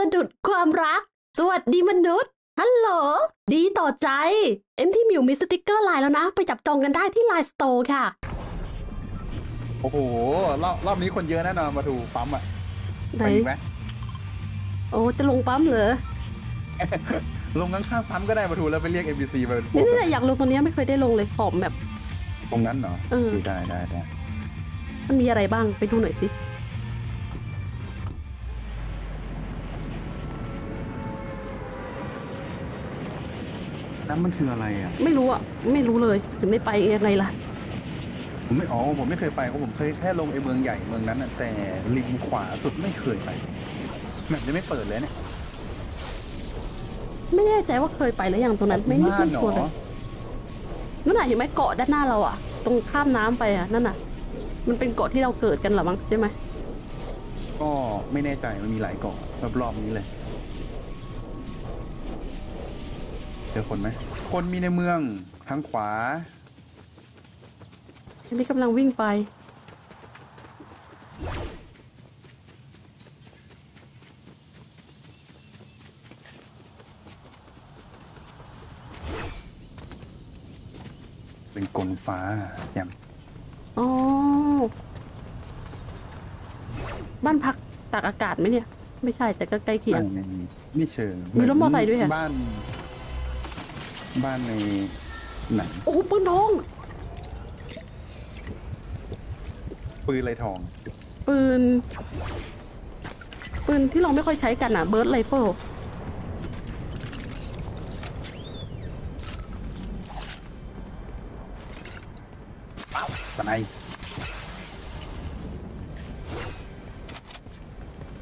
สะดุดความรัก สวัสดีมนุษย์ฮัลโหลดีต่อใจ เอ็มที่มิวมีสติกเกอร์ไลน์แล้วนะ ไปจับจองกันได้ที่ LINE Store ค่ะ โอ้โห รอบรอบนี้คนเยอะแน่นอนมาดูปั๊มอะไหนไปอีกไหมโอ้จะลงปั๊มเหรอ ลงข้างๆปั๊มก็ได้มาดูแล้วไปเรียก NPC มาเป็นพวนี่กนี่แหละอยากลงตรงเนี้ยไม่เคยได้ลงเลยหอมแบบ ตรงนั้นเหรอเออโอเคได้ได้ได้มันมีอะไรบ้างไปดูหน่อยสิ นั่นมันคืออะไรอะ ไม่รู้อะ ไม่รู้เลยถึงได้ไปยังไงล่ะ ผมไม่อ๋อผมไม่เคยไปเพราะผมเคยแค่ลงไอ้เมืองใหญ่เมืองนั้นน่ะแต่ริมขวาสุดไม่เคยไปแมปยังไม่เปิดเลยเนี่ยไม่แน่ใจว่าเคยไปแล้วยังตรงนั้น ไม่ไม่บ้านเหรชัวร์เลยอนั่นน่ะเห็นไหมเกาะด้านหน้าเราอะ ตรงข้ามน้ำไปอะนั่นน่ะ มันเป็นเกาะที่เราเกิดกันเหรอมั้งใช่ไหมก็ไม่แน่ใจมันมีหลายเกาะรอบๆนี้เลย เจอคนไหม คนมีในเมืองทางขวา อันนี้กำลังวิ่งไป เป็นกลฟ้าอย่างอ๋อ บ้านพักตากอากาศไหมเนี่ย ไม่ใช่แต่ก็ใกล้เคียง ไม่ไม่ไม่เชิงมีรถมอเตอร์ไซค์ด้วยเหรอ บ้าน บ้านในหนังโอ้ปืนทอง ปืนไรทอง ปืน ปืนที่เราไม่ค่อยใช้กันอะ burst rifleสไนป์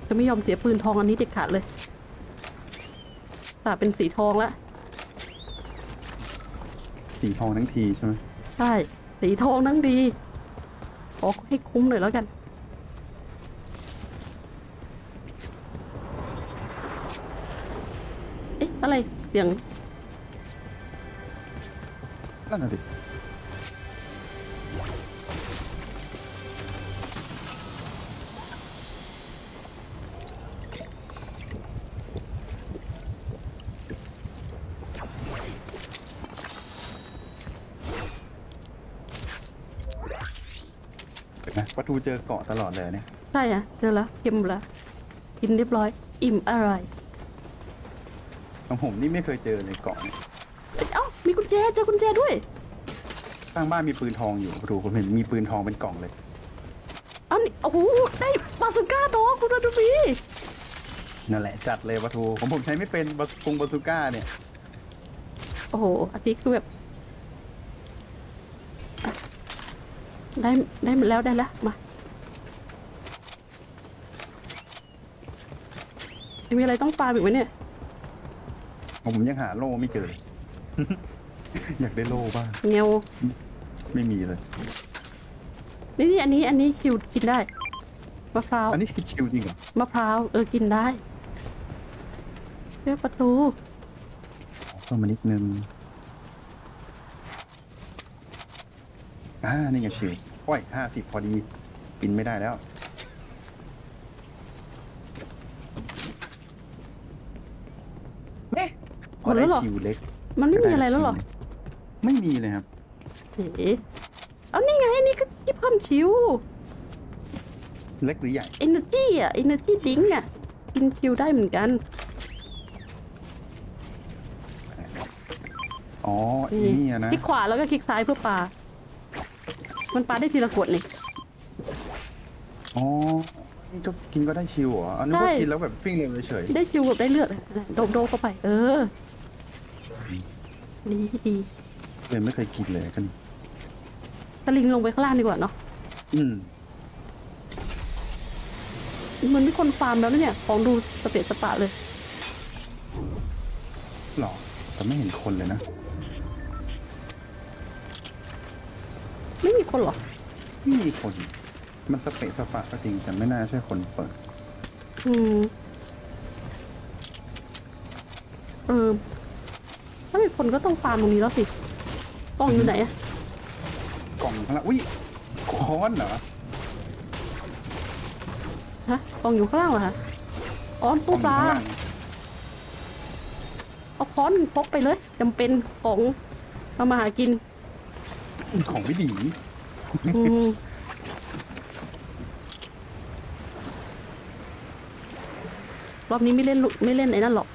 จะไม่ยอมเสียปืนทองอันนี้เด็ดขาดเลยตาเป็นสีทองแล้ว สีทองทั้งทีใช่ไหมใช่สีทองทั้งดีขอให้คุ้มหน่อยแล้วกัน เอ๊ะ อะไรเสียงนั่นน่ะสิ เห็นไหมประตูเจอเกาะตลอดเลยเนี่ยใช่อะเจอแล้วเก็บหมดแล้วกินเรียบร้อย อิ่มอร่อยของผมนี่ไม่เคยเจอเลยเกาะเนี่ยเอ้ยเอ้ามีกุญแจเจอกุญแจด้วยข้างบ้านมีปืนทองอยู่ประตูผมเห็นมีปืนทองเป็นกล่องเลยเอ้านี่โอ้โหได้บาสุก้าดอกคุณดูบีนั่นแหละจัดเลยประตูผมผมใช้ไม่เป็นบาปุงบาซูก้าเนี่ย โอ้โหอันนี้คือแบบอะ ได้ได้มาแล้วได้แล้วมามีอะไรต้องปาอีกไหมเนี่ย ผมยังหาโล่ไม่เจอเลย อยากได้โล่บ้าง เงวไม่มีเลย นี่นี่อันนี้อันนี้ชิวกินได้ มะพร้าว อันนี้คือชิวจริงเหรอ มะพร้าวเออกินได้เลือกประตูเพิ่มมานิดนึง อ่านี่ไงชิวโอ้ยห้าสิบพอดี กินไม่ได้แล้ว เอ๊ะหมดแล้วเหรอได้ชิวเล็กมันไม่มีอะไรแล้วเหรอไม่มีเลยครับ เอ๋เอานี่ไงนี่ก็ที่เพิ่มชิวเล็กหรือใหญ่ energy อะ energy drink อะ กินชิวได้เหมือนกัน อ๋ออีนี่อะนะ คลิกขวาแล้วก็คลิกซ้ายเพื่อปลา มันปลาได้ทีละขวดนี่ อ๋อ นี่ก็กินก็ได้ชิวเหรออันนี้ใช่ก็กินแล้วแบบฟิ่งเร็วเฉยได้ชิวแบบได้เลือดโดบโดบเข้าไป เออ ดีดีๆเลยไม่เคยกินเลยกันสลิงลงไปข้างล่างดีกว่าเนาะ อืม มันไม่คนฟาร์มแล้วนะเนี่ย ของดูสเปซสปะเลย หรอแต่ไม่เห็นคนเลยนะ คนหรอไม่มีคน มันสเปะสปะก็จริงแต่ไม่น่าใช่คนเปิด อืม เออ ถ้ามีคนก็ต้องฟาร์มตรงนี้แล้วสิกล้องอยู่ไหนอะกล่องข้างล่างอุ้ยค้อนเหรอ ฮะกล้องอยู่ข้างล่างเหรอคะอ๋อตู้ปลาข้งล่งเอาค้อนพกไปเลยจำเป็นของเอามาหากิน ของไม่ดีอืม รอบนี้ไม่เล่นลูกไม่เล่นไอ้นั่นหรอก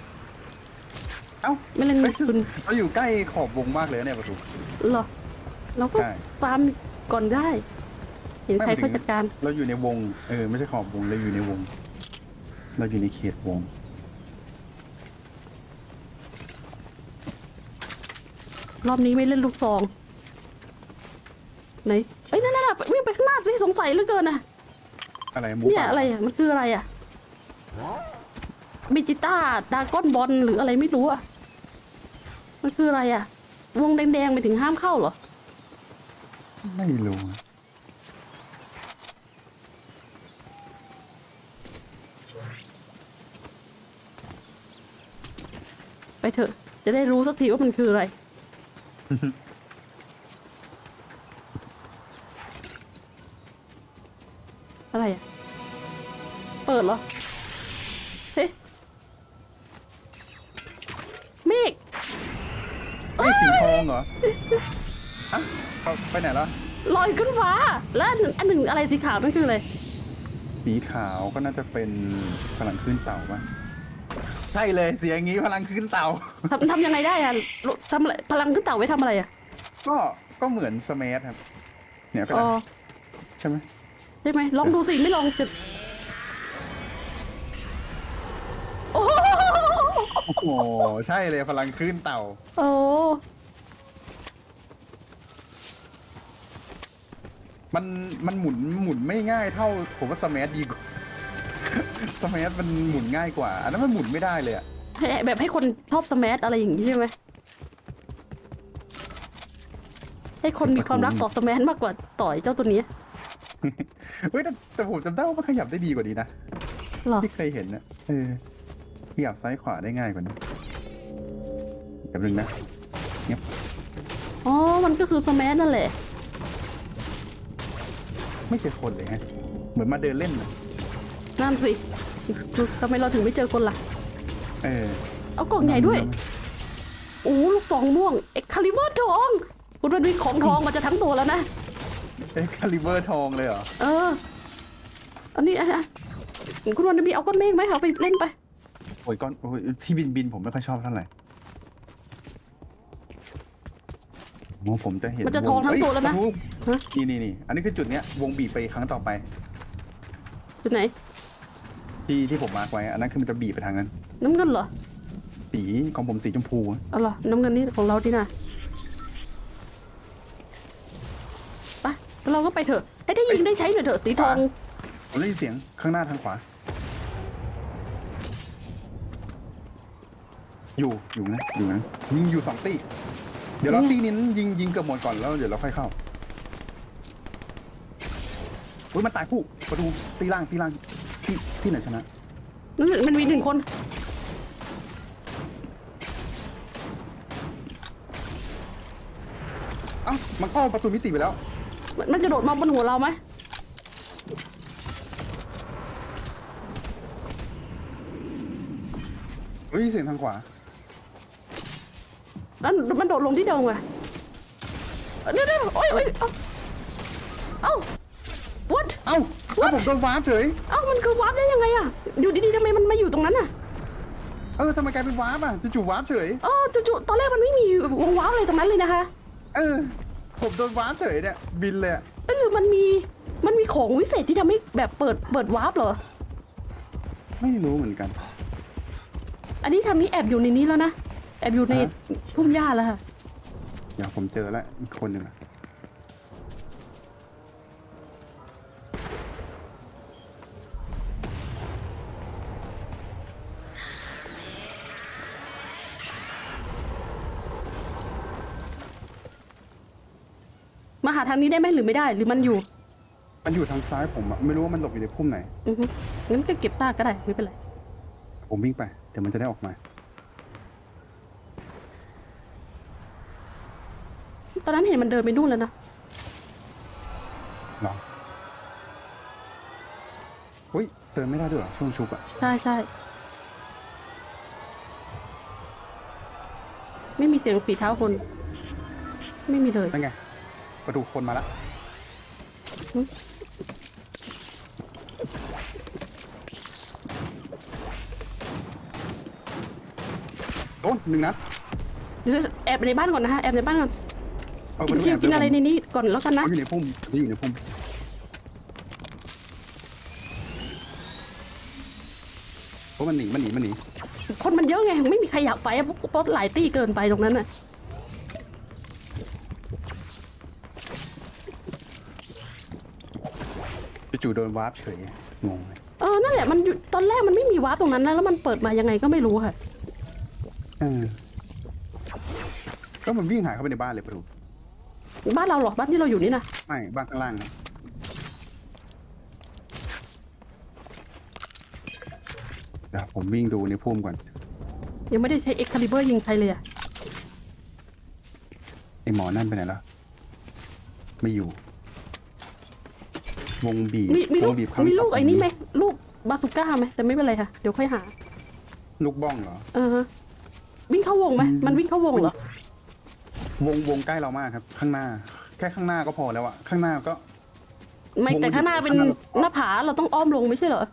เอ้าไม่เล่นเฮ้ยคุณเราอยู่ใกล้ขอบวงมากเลยนะเนี่ยประตูหรอ เราก็ใช่ฟาร์มก่อนได้ เห็นใครไม่หมายถึเขางจัดการ เราอยู่ในวง เออ ไม่ใช่ขอบวง เราอยู่ในวง เราอยู่ในเขตวงรอบนี้ไม่เล่นลูกซอง ไหนเอ้ยนั่นน่ะวิ่งไปข้างหน้าสิสงสัยเหลือเกินนะอะไรหมูเนี่ยป่าอะไรอะมันคืออะไรอะบิจิต้าดากอนบอลหรืออะไรไม่รู้อะมันคืออะไรอะ วงแดงๆไปถึงห้ามเข้าเหรอ ไม่รู้อะไปเถอะ จะได้รู้สักทีว่ามันคืออะไร อะไรอะ เปิดเหรอ เฮ้ยเมฆเฮ้ยสีทองเหรอฮะเขาไปไหนแล้วลอยขึ้นฟ้า แล้วอันหนึ่งอันหนึ่งอะไรสีขาวนั่นคืออะไร สีขาวก็น่าจะเป็นพลังขึ้นเต่าปะใช่เลยเสียอย่างงี้พลังขึ้นเต่าทำทำยังไงได้อะทำอะไรพลังขึ้นเต่าไว้ทำอะไรอะ ก็ก็เหมือนสเมธครับ เนี่ยก็อ๋อใช่ไหม ใช่ไหมลองดูสิไม่ลองจะโอ้โหโอ้โหใช่เลยพลังขึ้นเต่า โอ้มันมันหมุนหมุนไม่ง่ายเท่าผมว่าสเมธดีกว่าสเมธมันหมุนง่ายกว่า อันนั้นมันหมุนไม่ได้เลยอะให้แบบให้คนชอบสแมัอะไรอย่างนี้ใช่ไหมให้คนมีความรักต่อสแมัมากกว่าต่อยเจ้าตัวนี้ เฮ้ยแต่แต่ผมจำได้ว่ามันขยับได้ดีกว่านี้นะเหรอที่เคยเห็นนะเออขยับซ้ายขวาได้ง่ายกว่านี้เดี๋ยวนึงนะอ๋อ มันก็คือสแมันั่นแหละ ไม่เจอคนเลยฮะ เหมือนมาเดินเล่นนะนั่นสิทำไมเราถึงไม่เจอคนล่ะ เออ เอากล่องใหญ่ด้วยโอ้ลูกซองม่วง เอ็กคาลิเบอร์ทองคุณมันมีของทองมาจะทั้งตัวแล้วนะ เอ้คาลิเบอร์ทองเลยเหรอ เออ อันนี้อะคุณวันมีเอาก้อนเมฆไหมเอาไปเล่นไป โอ้ยก้อนโอ้ยที่บินบินผมไม่ค่อยชอบเท่าไหร่โอ้ผมจะเห็นมันจะทองทั้งเยตัวแล้วนะโอ้โหฮะนี่นี่นี่อันนี้คือจุดเนี้ยวงบีบไปครั้งต่อไป จุดไหน ที่ที่ผมมาร์กไว้ อันนั้นคือมันจะบีบไปทางนั้น น้ำเงินเหรอ สีของผมสีชมพูเอาเหรอน้ำเงินนี่ของเราดีนะไป เราก็ไปเถอะให้ได้ยิงได้ใช้หน่อยเถอะสีทองผมได้ยินเสียงข้างหน้าทางขวา อยู่อยู่นะอยู่นะยิงอยู่สองตีเดี๋ยวเราเนี่ยตีนี้ยิงยิงเกือบหมดก่อนแล้วเดี๋ยวเราค่อยเข้าอุ้ยมันตายผู้ประตูตีล่างตีล่างที่ที่ไหนชนะนั่นมันมีหนึ่งคนเอ้ามันเข้าประตูมิติไปแล้ว มันมันจะโดดมาบนหัวเราไหมเฮ้ยเสียงทางขวา แล้วมันโดดลงที่เดิมไงเดี๋ยวเดี๋ยวโอ้ยโอ้ยเอ้าเอ้า what เอ้าเอ้าผมโดนวาร์ปเฉย เอ้ามันคือวาร์ปได้ยังไงอะอยู่ดีๆทำไมมันมาอยู่ตรงนั้นอะเออทำไมกลายเป็นวาร์ปอะจู่ๆวาร์ปเฉยอ๋อจู่ๆตอนแรกมันไม่มีวงวาร์ปอะไรตรงนั้นเลยนะคะ เออ ผมโดนวาร์ปเฉยเนี่ยบินเลยอะเอ้ยหรือมันมีมันมีของวิเศษที่ทำให้แบบเปิดเปิดวาร์ปเหรอ ไม่รู้เหมือนกัน อันนี้ทำนี้แอบอยู่ในนี้แล้วนะ แอบอยู่ในฮะ พุ่มหญ้าแล้วค่ะ เดี๋ยวผมเจอแล้วอีกคนหนึ่งอะ ทางนี้ได้ไหมหรือไม่ได้ หรือมันอยู่ มันอยู่ทางซ้ายผมอะไม่รู้ว่ามันหลบอยู่ในพุ่มไหนอือฮึงั้นก็เก็บซากก็ได้ไม่เป็นไรผมวิ่งไปเดี๋ยวมันจะได้ออกมา ตอนนั้นเห็นมันเดินไปนู่นแล้วนะหรอเฮ้ยเดินไม่ได้ด้วยหรอช่วงชุบอะใช่ใช่ไม่มีเสียงฝีเท้าคน ไม่มีเลยเป็นไง ประตูคนมาแล้วหึโดนหนึ่งนัดเดี๋ยวแอบในบ้านก่อนนะฮะแอบในบ้านก่อนเอากินปชิวกินอะไรในนี้ก่อนแล้วกันนะเขาอยู่ในพุ่มเขาอยู่ในพุ่มเพราะมันหนีมันหนีมันหนีคนมันเยอะไงไม่มีใครอยากไปอะเพราะเพราะหลายตี้เกินไปตรงนั้นน่ะ จู่ๆโดนวาร์ปเฉยงงเลยเออนั่นแหละมันอยู่ตอนแรกมันไม่มีวาร์ปตรงนั้นนะแล้วมันเปิดมายังไงก็ไม่รู้ค่ะเออก็มันวิ่งหายเข้าไปในบ้านเลยประตูบ้านเราเหรอบ้านที่เราอยู่นี่นะไม่บ้านข้างล่างนะเดี๋ยวผมวิ่งดูในพุ่มก่อนยังไม่ได้ใช้เอ็กคาลิเบอร์ยิงใครเลยอะไอหมอนั่นไปไหนแล้วไม่อยู่ วงบีบมีมีวลูงกบีบเข้ามีลูกปไอ้นี่ไหมลูกบาสุก้าไหมแต่ไม่เป็นไรค่ะ เดี๋ยวค่อยหาลูกบ้องเหรอ เออฮะวิ่งเข้าวงไหมอืมมันวิ่งเข้าวงเหรอวงวงใกล้เรามากครับ ข้างหน้า แค่ข้างหน้าก็พอแล้วอะข้างหน้าก็ ไม่วงแต่ข้างหน้าเป็นข้างหน้าหน้าผาเราต้องอ้อมลงไม่ใช่เหรอ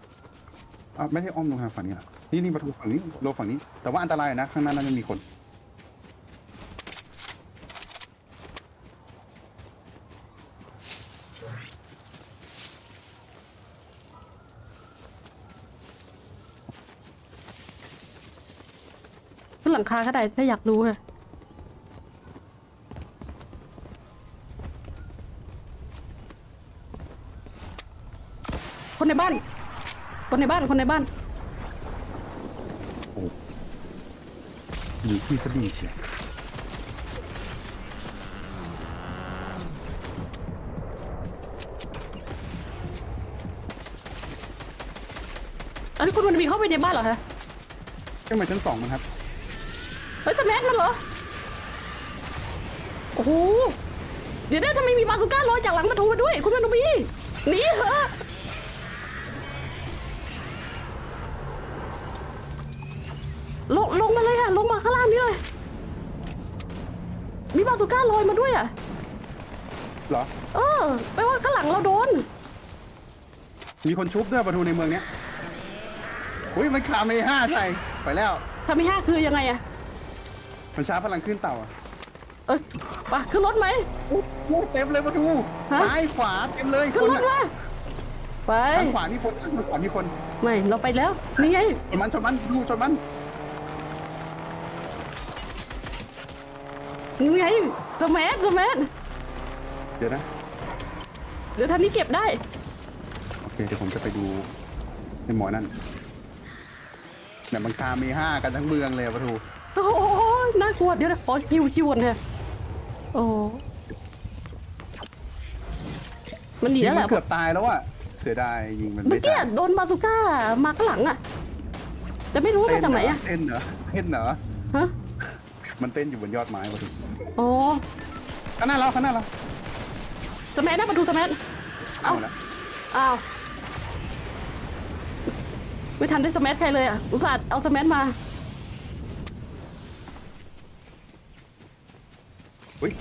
อะไม่ใช่อ้อมลงทางฝั่งนี้หรอนี่นี่ประตูฝั่งนี้โลฝั่งนี้ แต่ว่าอันตรายนะ ข้างหน้านั้นยังมีคน หลังคาก็ได้ถ้าอยากรู้ค่ะคนในบ้าน คนในบ้าน คนในบ้านมีที่สบีเชียวอันนี้คุณมันมีเข้าไปในบ้านเหรอคะขึ้นมาชั้นสองมันครับ เฮ้ยจะแม็กมันเหรอ โอ้โห เดี๋ยวนะทำไมมีบาซูก้าลอยจากหลังประตูมาด้วย คุณมันมีหนีเหรอะลงลงมาเลยค่ะลงมาข้างล่างนี่เลย มีบาซูก้าลอยมาด้วยอะเหรอ เออแปลว่าข้างหลังเราโดน มีคนชุบด้วยประตูในเมืองเนี้ยอุ้ยมันขาเมห้าใส่ไปแล้วทามิห้าคือยังไงอะ มันช้าพลังขึ้นเต่าอะเอ้ยไปขึ้นรถไหมโอ้โหเต็มเลยประตูฮะ ซ้ายขวาเต็มเลยขึ้นรถอะมาไป ทางขวามีคนทางขวามีคนไม่เราไปแล้ว นี่ไง ชนมันชนมันดูชนมันนี่ไงสแมัสแมัสเดี๋ยวนะเดี๋ยวท่านนี้เก็บได้ โอเคเดี๋ยวผมจะไปดูในหมอนั่นเนี่ยมันคาเมห้ากันทั้งเมืองเลยอะประตูโอ้โห น่ากลัวเดี๋ยวนะขอคิวคิวก่อนเถอะโอ้มันหนียิแล้งวแหมันละเกือบตายแล้วอะเสียดายยิงมันเมื่ไม่อกี้ตายโดนบาซูก้ามาข้างหลังอะแต่ไม่รู้ว่ามาจากไหนอะเต้นเหรอเต้นเหรอฮะมันเต้นอยู่บนยอดไม้ประตูอ๋อข้างหน้าเราข้างหน้าเราสแมัสนะมาดูสแมัสเอ้า เอาละอ้าวไม่ทันได้สแมัสใครเลยอะอุตส่าห์เอาสแมัสมา อุ้ย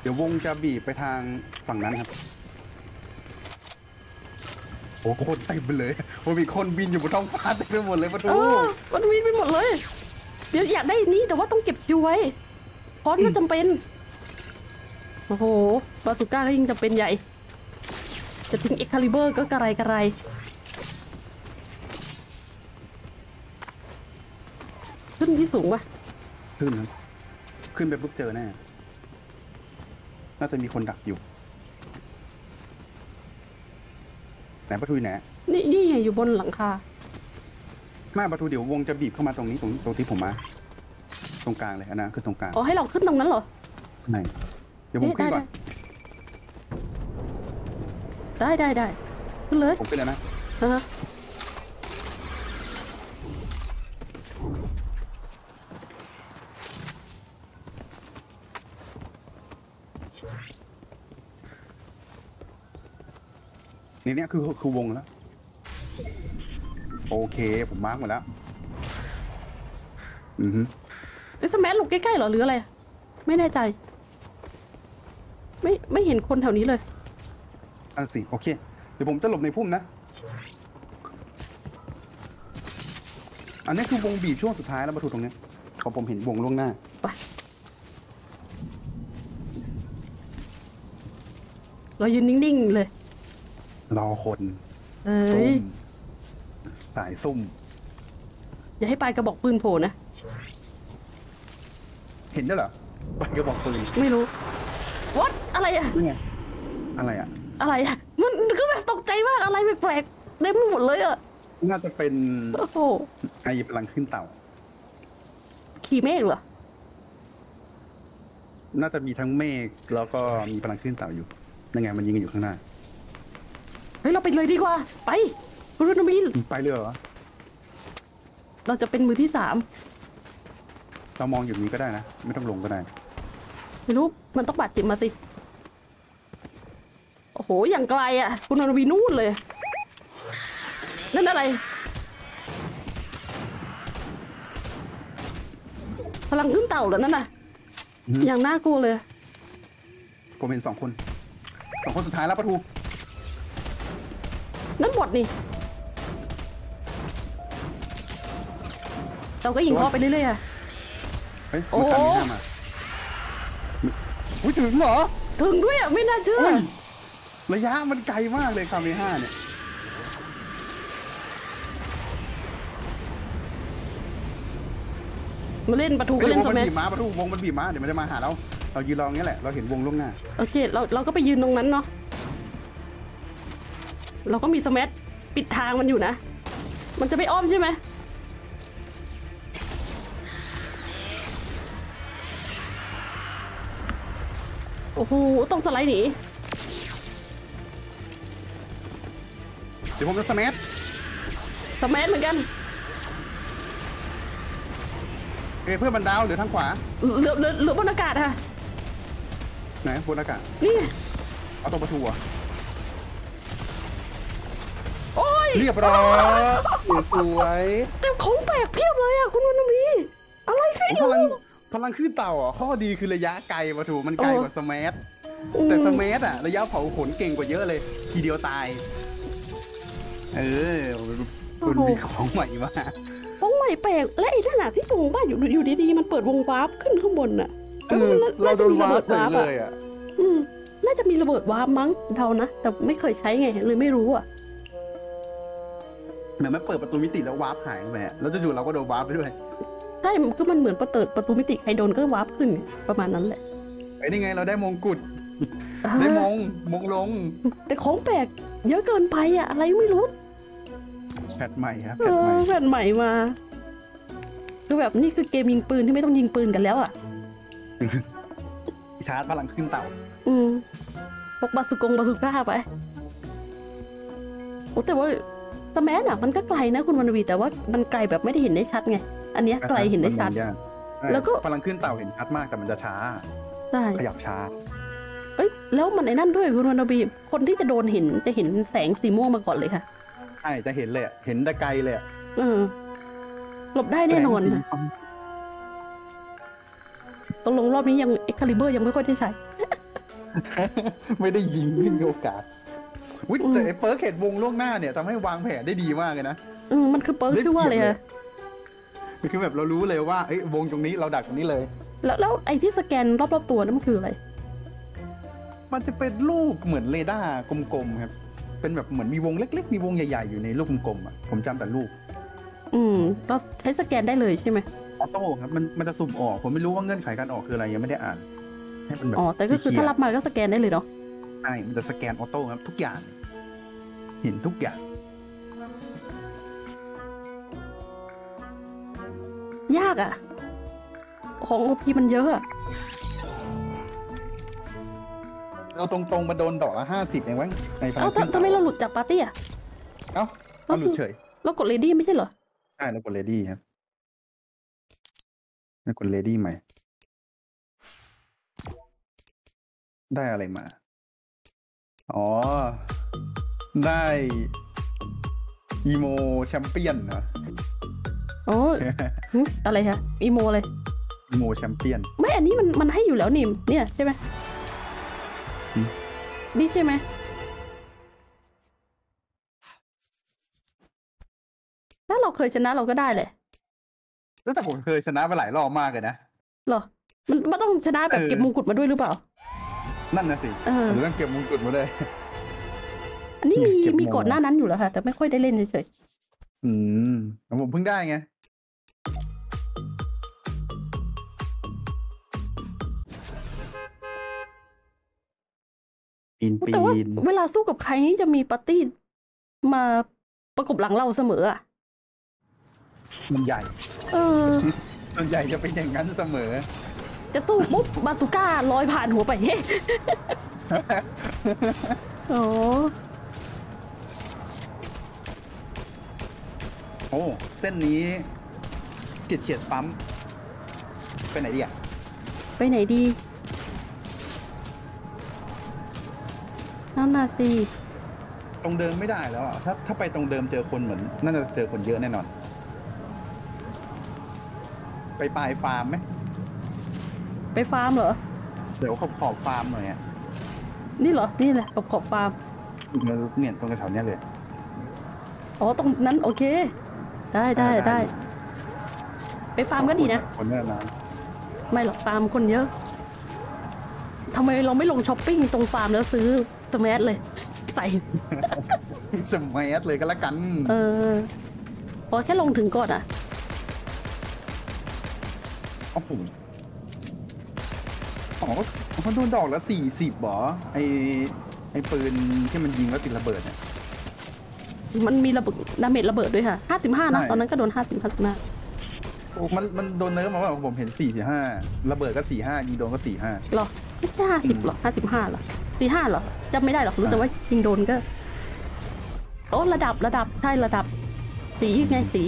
เดี๋ยววงจะบีบไปทางฝั่งนั้นครับ โอ้โหคนเต็มไปเลยโอ้มีคนบินอยู่บนท้องฟ้าเต็มไปหมดเลยประตูเออมันวิ่งไปหมดเลย เดี๋ยวอยากได้นี่แต่ว่าต้องเก็บคิวไว้พอนก็จำเป็น โอ้โห บาสุก้าก็ยิ่งจำเป็นใหญ่ จะทิ้งเอ็กคาลิเบอร์ก็กระไรกระไร ที่สูงปะขึ้นครับขึ้นไปปุ๊บเจอแน่ น่าจะมีคนดักอยู่ไหนประตูอยู่ไหนนี่นี่ไงอยู่บนหลังคาไมาประตูเดี๋ยววงจะบีบเข้ามาตรงนี้ตรงตรงที่ผมมา ตรงกลางเลยอันนั้นคือตรงกลางอ๋อให้เราขึ้นตรงนั้นเหรอไหนเดี๋ยวผมเอ๊ะขึ้นก่อนได้ได้ได้ขึ้นเลยผมขึ้นแล้วนะ อ่าฮะ นี่ เนี่ยคือคือวงแล้ว โอเค ผมมาร์กหมดแล้ว อือฮึไอ้สแมัหลบใกล้ๆเหรอหรืออะไร ไม่แน่ใจ ไม่ไม่เห็นคนแถวนี้เลยอันสิโอเค เดี๋ยวผมจะหลบในพุ่มนะ อันนี้คือวงบีบช่วงสุดท้ายแล้วมาถูกตรงเนี้ยพอผมเห็นวงล่วงหน้าไปเรายืนนิ่งๆเลย รอคนเอ้ซุ่ยมสายซุ่ม อย่าให้ปลายกระบอกปืนโผล่นะ เห็นด้วยเหรอไปกระบอกปืน ไม่รู้ what อะไรอะนี่ไงอะไรอะ อะไรอะมันก็แบบตกใจมากอะไรแปลกๆเต็มไปหมดเลยอะน่าจะเป็นโอ้โหไอพลังขึ้นเต่า ขี่เมฆเหรอ น่าจะมีทั้งเมฆแล้วก็มีพลังขึ้นเต่าอยู่นั่นไงมันยิงกันอยู่ข้างหน้า เฮ้ยเราไปเลยดีกว่า ไปคุณรุนมินไปเรือเหรอ เราจะเป็นมือที่สามเรามองอยู่นี้ก็ได้นะ ไม่ต้องลงก็ได้ไม่รู้มันต้องบาดเจ็บมาสิ โอ้โห อย่างไกลอะคุณรุนมินนู่นเลย นั่นอะไร พลังขึ้นเต่าเหรอนั่นน่ะอืมอย่างน่ากลัวเลย ผมเห็นสองคนสองคนสุดท้ายแล้วปะทู นั่นบทนี่ เราก็ยิงเข้อไปเรื่อยๆอะเฮ้ยโอ้มันข้ามมีหน้ามาอุ้ยถึงเหรอ ถึงด้วยอะไม่น่าเชื่อเฮ้ยระยะมันไกลมากเลยคาเมห้าเนี่ย มาเล่นประตูก็เฮ้ยเล่วนงสมันมัยบีบม้าปะทูวงมันบีบม้าเดี๋ยวมันจะมาหาเรา เรายืนรออย่างเงี้ยแหละ เราเห็นวงล่วงหน้า โอเค เราเราก็ไปยืนตรงนั้นเนาะ เราก็มีสมัปิดทางมันอยู่นะ มันจะไม่อ้อมใช่ไหมโอ้โห ต้องสไลด์หนีเดี๋ยวผมจะสแมัสมัเหมือนกันเอ้ยเพื่อนมันดาวเหลือทางขวาเหลือเหลือเหลือบนอากาศค่ะ ไหนบนอากาศนี่เอาตรงประตูเหรอโเรียบร้อยสวยแต่ของแปลกเพียบเลยอะคุณวันนมีอะไรขึ้นอพยู่ลังพลังขึ้นเต่าอะข้อดีคือระยะไกลประตูมันไกลกว่าสแมัอืมแต่สเมธอะระยะเผาขนเก่งกว่าเยอะเลย ทีเดียวตาย เออคุณมีของใหม่มาของใหม่แปลกและไอ้ขนาดที่ตรงบ้านอยู่อยู่ดีๆมันเปิดวงวาร์ปขึ้นข้างบนน่ะเออเราโดนวาร์ปน่าจะมีระเบิดวาร์ปเลอะยอะอืมน่าจะมีระเบิดวาร์ปมั้งเดานะ แต่ไม่เคยใช้ไงเลยไม่รู้อะ เหมือนมันเปิดประตูมิติแล้ววาร์ปหายไปอะแล้วจู่ๆเราก็โดนวาร์ปไปด้วยใช่ก็มันเหมือนประเติดประตูมิติใครโดนก็วาร์ปขึ้นไงประมาณนั้นแหละไอ้นี่ไงเราได้มงกุฎเอได้อมงมงลง แต่ของแปลกเยอะเกินไปอะอะไรไม่รู้แพทใหม่ครับเอแพทใหม่อแผ่นใหม่มาคือแบบนี่คือเกมยิงปืนที่ไม่ต้องยิงปืนกันแล้วอะชาร์จพลังขึ้นเต่า อืมพกบาสุกงบาสุก้าไปโอ้แต่ว่า สแมัอะมันก็ไกลนะคุณวรรณวีแต่ว่ามันไกลแบบไม่ได้เห็นได้ชัดไง อันเนี้ยไกลเห็นได้ชัดมัยากแล้วก็พลังขึ้นเต่าเห็นชัดมากแต่มันจะช้าใช่ขยับช้า เอ้ยแล้วมันไอ้นั่นด้วยคุณวรรณวีคนที่จะโดนเห็นจะเห็นแสงสีม่วงมาก่อนเลยค่ะใช่จะเห็นเลยอะเห็นแต่ไกลเลยอะเออหลบได้แน่นอนแสงสีนะตกลงรอบนี้ยังเอ็กคาลิเบอร์ยังไม่ค่อยได้ใช้ ไม่ได้ยิงไม่มีโอกาส วิอืมแต่ไอ้เปิร์กเห็นวงล่วงหน้าเนี่ยทำให้วางแผนได้ดีมากเลยนะอืมมันคือ perk ชื่อว่าอะไรอะคือแบบเรารู้เลยว่าเอ้ยวงตรงนี้เราดักตรงนี้เลย แล้วแล้วไอ้ที่สแกนรอบๆตัวนั่นมันคืออะไร มันจะเป็นรูปเหมือนเรดาร์กลมๆครับ เป็นแบบเหมือนมีวงเล็ก ๆ มีวงใหญ่ๆอยู่ในลูกกลมๆอะผมจำแต่รูป อืมเราใช้สแกนได้เลยใช่ไหม auto ครับมันมันจะสุ่มออกผมไม่รู้ว่าเงื่อนไขการออกคืออะไรยังไม่ได้อ่านให้มันแบบอ๋อแต่ก็คือเคลียร์ถ้ารับมาก็สแกนได้เลยเนาะ ใช่มันจะสแกน auto ครับทุกอย่าง เห็นทุกอย่าง ยากอะของ OP มันเยอะอะเราตรงๆมาโดนดอกละห้าสิบเองวะในพลังขึ้นเอ้าทำไมเราหลุดจากปาร์ตี้อะเอ้าเอาหลุดเฉย เรากด ready ไม่ใช่เหรอ ใช่แล้วกด ready ครับแล้วกด ready ใหม่ ได้อะไรมา อ๋อ ได้ emote แชมเปี้ยนนะโอ้หึอะไรคะ emote เลย emote แชมเปี้ยน ไม่อันนี้มันมันให้อยู่แล้วนี่เนี่ยใช่ไหมอืมนี่ใช่ไหมถ้าเราเคยชนะเราก็ได้เลยแล้วแต่ผมเคยชนะมาหลายรอบมากเลยนะเหรอ มันมันต้องชนะแบบเออเก็บมงกุฎมาด้วยหรือเปล่า นั่นนะสิเออผมต้องเก็บมงกุฎมาเลยอันนี้มีเก็บมีมงก่อนหน้านั้นอยู่แล้วค่ะ แต่ไม่ค่อยได้เล่นเฉยอืมแล้วผมเพิ่งได้ไงปีนๆปีแต่ว่านเวลาสู้กับใครนี่จะมีปาร์ตี้มาประกบหลังเราเสมออะมันใหญ่ เออส่วนใหญ่จะเป็นอย่างนั้นเสมอ จะสู้ปุ๊บบาสุก้าลอยผ่านหัวไปเฮ้โอ้โอ้เส้นนี้เฉียดเฉียดปั๊ม ไปไหนดีอะ ไปไหนดีนั่นน่ะสิตรงเดิมไม่ได้แล้วอะถ้าถ้าไปตรงเดิมเจอคนเหมือน น่าจะเจอคนเยอะแน่นอน ไปปลายฟาร์มไหม ไปฟาร์มเหรอ เดี๋ยวขอบขอบฟาร์มหน่อยอะ นี่เหรอ นี่แหละขอบขอบฟาร์มเนี่ยตรงแถวๆเนี้ยเลย อ๋อ ตรงนั้นโอเคได้ได้ได้ได้ ไปฟาร์มก็ดีนะ คนเยอะนะไม่หรอกฟาร์มคนเยอะทำไมเราไม่ลงช้อปปิ้งตรงฟาร์มแล้วซื้อสแมัเลย ใส่สมัยสเลยก็แล้วกัน เออพอแค่ลงถึงก่อนอะโอ้โห อ๋อเขาโดนดอกละสี่สิบหรอไอไอปืนที่มันยิงแล้วติดระเบิดเนี่ยมันมีระเบิดดาเมจระเบิดด้วยค่ะห้าสิบห้านะใช่ตอนนั้นก็โดนห้าสิบห้าสิบห้ามันมันโดนเนิร์ฟมาว่าผมเห็นสี่สี่ห้าระเบิดก็สี่ห้ายิงโดนก็สี่ห้าหรอไม่ใช่ห้าสิบหรอห้าสิบห้าหรอสี่ห้าหรอจำไม่ได้หรอกรู้แต่ว่ายิงโดนก็โอ้ระดับระดับใช่ระดับ สีไงสี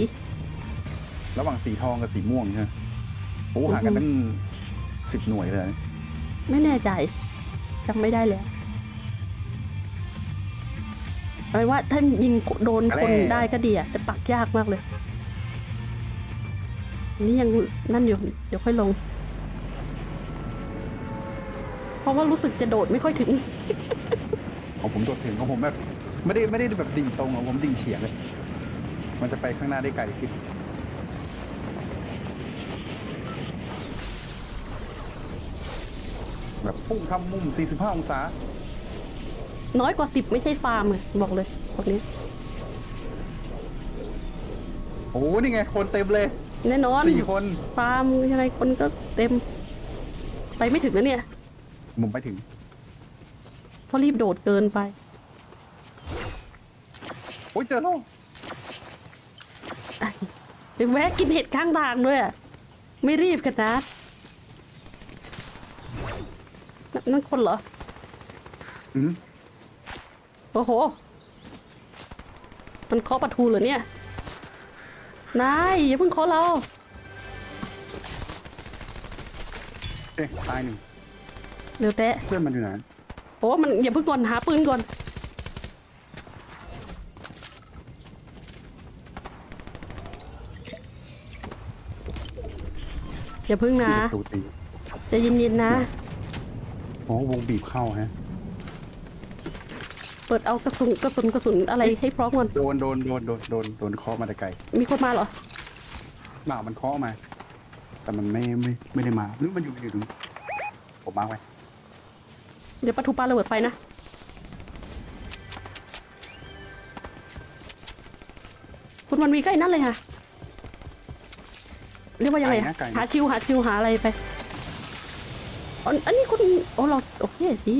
ระหว่างสีทองกับสีม่วงใช่ไหมโอ้ห่างกันตั้งสิบหน่วยเลย ไม่แน่ใจจำไม่ได้แล้วเอาเป็นว่าถ้ายิงโดนคนได้ก็ดีอะแต่ปักยากมากเลย นี่ยังนั่นอยู่ เดี๋ยวค่อยลง เพราะว่ารู้สึกจะโดดไม่ค่อยถึงของผมโดดถึงของผมแบบ ไม่ได้ไม่ได้แบบดิ่งตรงของผมดิ่งเฉียงเลย มันจะไปข้างหน้าได้ไกลขึ้น แบบพุ่งทำมุม 45 องศา น้อยกว่าสิบไม่ใช่ฟาร์มเลยบอกเลยพวกนี้ โอ้โหนี่ไง คนเต็มเลย แน่นอนสี่คน ฟาร์มยังไงคนก็เต็ม ไปไม่ถึงนะเนี่ยผมไปถึง เพราะรีบโดดเกินไป โอ้ยเจอแล้วไปแวะกินเห็ดข้างทางด้วยอะไม่รีบกันนะ นนั่นคนเหรออืมโอ้โห มันเคาะประตูเหรอเนี่ย นายอย่าเพิ่งเคาะเราเอ๊ะตายหนึ่งเดี๋ยวแตะเพื่อนมันอยู่ไหนโอ้มันอย่าเพิ่งก่อนหาปืนก่อนอย่าเพิ่งนะที่ประตูตีใจะเย็นๆนะ โอ้วงบีบเข้าฮะ เปิดเอากระสุนกระสุนกระสุนอะไรให้พร้อมก่อนโดนโดนโดนโดนโดนโดนเคาะมาแต่ไกลมีคนมาเหรอหนามันเคาะมา แต่มันไม่ไม่ไม่ได้มาหรือมันอยู่อยู่ตรงนี้ผมมาร์คไว้เดี๋ยวปะทุปลาระเบิดไฟนะคุณมันมีใกล้นั่นเลยค่ะเรียกว่ายังไงอะหาคิวหาคิวหาอะไรไป อันนี้คุณโอ้เราโอเคดี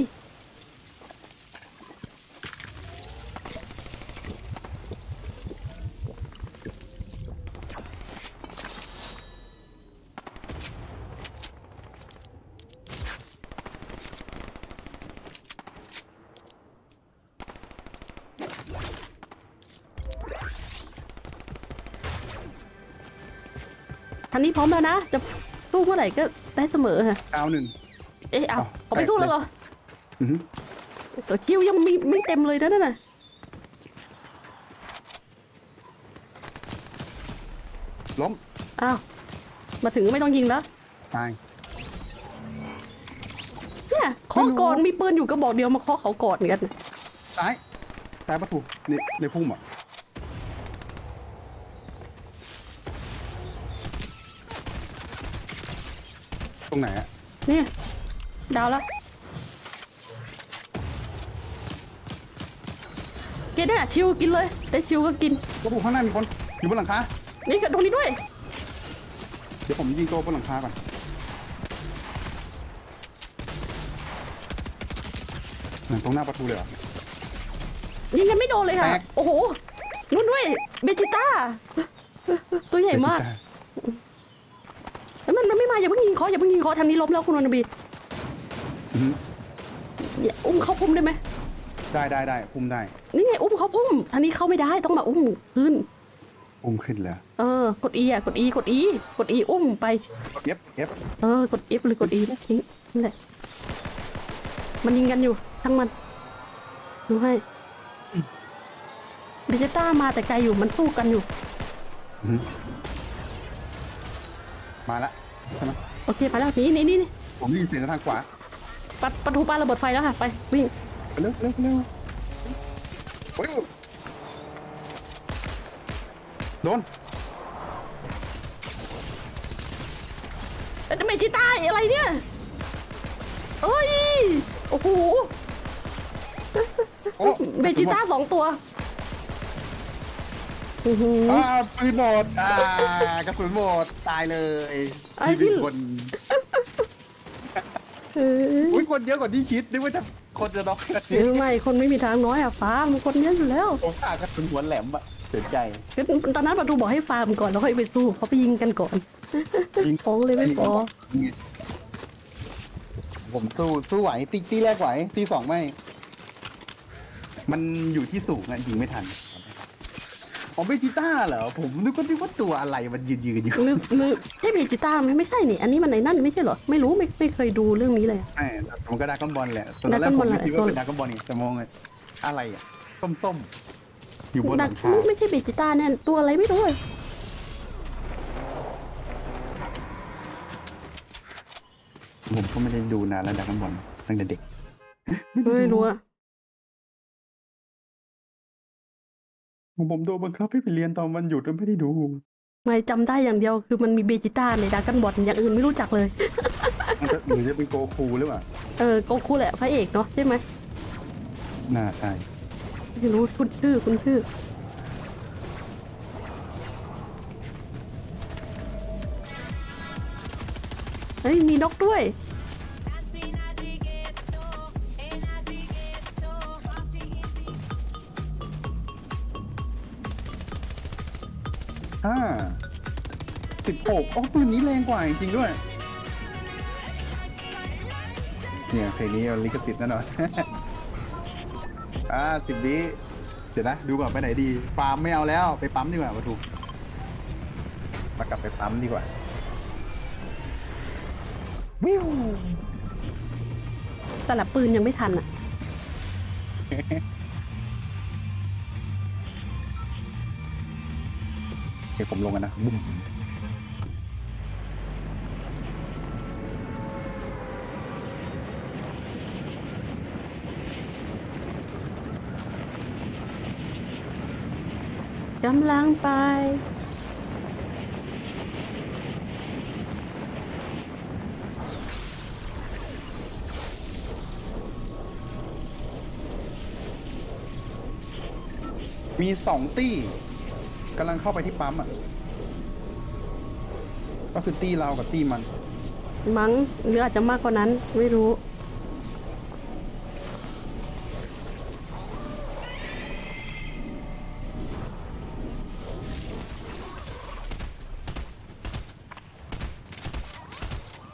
ทันนี้พร้อมแล้วนะ จะสู้เมื่อไหร่ก็ได้เสมอค่ะดาวหนึ่ง อ๊ะเอาเขาไปสู้แล้วเหรอตัวคิวยังมีไม่เต็มเลยนะนั่นน่ะล้มอ้าวมาถึงไม่ต้องยิงแล้วตายเนี่ยเคากอดมีปืนอยู่กระบอกเดียวมาเคาะเขาก่อนกันตายตายประตูในในพุ่มอะตรงไหนอะเนี่ย ดาวแล้วกินเนี่ยชิวกินเลยได้ชิวก็กินประตูข้างหน้ามีคนอยู่บนหลังคานี่กับตรงนี้ด้วย เดี๋ยวผมยิงตัวบนหลังคาก่อนนั่นตรงหน้าประตูเลยเหรอยิงกันไม่โดนเลยค่ะแตกโอ้โหนู่นด้วยเบจิต้า ตัวใหญ่มากแล้วมันมันไม่มาอย่าเพิ่งยิงเคออย่าเพิ่งยิงเคอทางนี้ล้มแล้วคุณวรรณบี อือหืออย่าอุ้มเข้าพุ่มได้ไหมได้ได้ได้พุ่มได้นี่ไงอุ้มเข้าพุ่มทางนี้เข้าไม่ได้ต้องมาอุ้มขึ้นพุ่มขึ้นเลยเออกด E อะกด E กด E กด E อุ้มไปเอฟเอฟเออกด F หรือกด E นะทิ้งนั่นแหละมันยิงกันอยู่ทั้งมันดูให้เบจิต้ามาแต่ไกลอยู่มันสู้กันอยู่ มาละใช่ไหมโอเคมาแล้วหนี่นี่นี่ผมได้ยินเสียงทางขวา ปัดประตูปาระเบิดไฟแล้วค่ะไปวิ่งไปเร็วเร็วเร็วโอ้ยโดนเอ้ยเบจิต้าอะไรเนี่ยเอ้ยโอ้โหโอ้เบจิต้าสองตัวอื้อหืออ่าปืนหมดอ่ากระสุนหมดตายเลยไอ้มีที่หนึ่งคน เอออุ้ยคนเยอะกว่าที่คิดนึกว่าจะคนจะน็อกกันเออไม่คนไม่มีทางน้อยอะฟ้ามันคนเยอะอยู่แล้วผมขากระสุนหัวแหลมอะเสียใจคือตอนนั้นประตูบอกให้ฟาร์มก่อนแล้วค่อยไปสู้เพราะไปยิงกันก่อนยิงของเลยไม่พอผมสู้สู้ไหวตีตีแรกไหวตีสองไม่ มันอยู่ที่สูงอะยิงไม่ทัน อ๋อเบจิต้าเหรอ ผมนึกว่านึกว่าตัวอะไรมันยืนยืนอยู่มือมือใช่เบจิต้าไหมไม่ใช่นี่ อันนี้มันไหนนั่นไม่ใช่เหรอ ไม่รู้ไม่ไม่เคยดูเรื่องนี้เลยอะใช่แต่มันก็ดราก้อนบอลแหละตอนแรกดราก้อนผบอมลไม่คิดว่าแหละเป็นดราก้อนบอลนี่แต่มองเลยอะไรอะส้มส้มๆอยู่บนหดัลักงคาไม่ไม่ใช่เบจิต้าแน่ตัวอะไรไม่รู้เลยผมก็ไม่ได้ดูนานแล้วดราก้อนบอลตั้งแต่เด็กไม่รู้อะ ผมโดนบังคับให้ไปเรียนตอนวันหยุดแล้วไม่ได้ดู ไม่จำได้อย่างเดียวคือมันมีเบจิต้าในดากันบอลอย่างอื่นไม่รู้จักเลย มันจะหรือจะเป็นโกคูหรือเปล่าเออโกคูแหละพระเอกเนาะใช่ไหมน่าใช่ไม่รู้คุณชื่อคุณชื่อ เฮ้ยมีนกด้วย ห้าสิบหกอ๋อปืนนี้แรงกว่าจริงด้วย เนี่ยเพลงนี้เอาลิขสิทธิ์แน่นอน อ่าสิบวิเดี๋ยวนะ ดูก่อนไปไหนดีฟาร์มไม่เอาแล้ว ไปปั๊มดีกว่าประตูมากลับไปปั๊มดีกว่า วิวแต่ละปืนยังไม่ทันอะ เดี๋ยวผมลงกันนะบุ้มกำลังไป มีสองตี้ กำลังเข้าไปที่ปั๊มอะ ก็คือตี้เรากับตี้มัน มั้งหรืออาจจะมากกว่านั้น ไม่รู้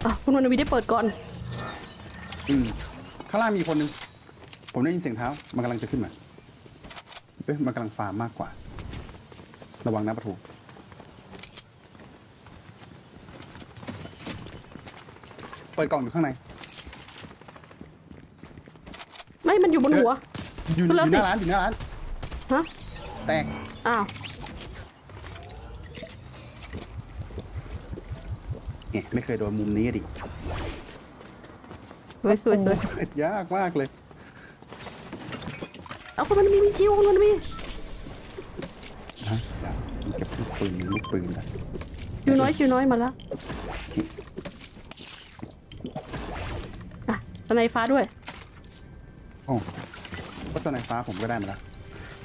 อะ คุณวรรณวีได้เปิดก่อน อืม ข้างล่างมีคนหนึ่ง ผมได้ยินเสียงเท้า มันกำลังจะขึ้นมาเอ้ยมันกำลังฟาร์มมากกว่า ระวังนะประตูเปิดกล่องอยู่ข้างใน ไม่มันอยู่บนหัว อยู่อขึ้นแล้วยู่หน้าสิ ร้านอยู่หน้าร้านฮะ แตกอ้าว เนี่ยไม่เคยโดนมุมนี้ดิสวยสวยสวยเปิดยากมากเลย เอาคนมันมีมีชิวคนมันมี ปืนลูกปืนนะชิวน้อยชิวน้อยมาแล้วอะสไนฟ้าด้วยโอ้ก็สไนฟ้าผมก็ได้มาแล้ว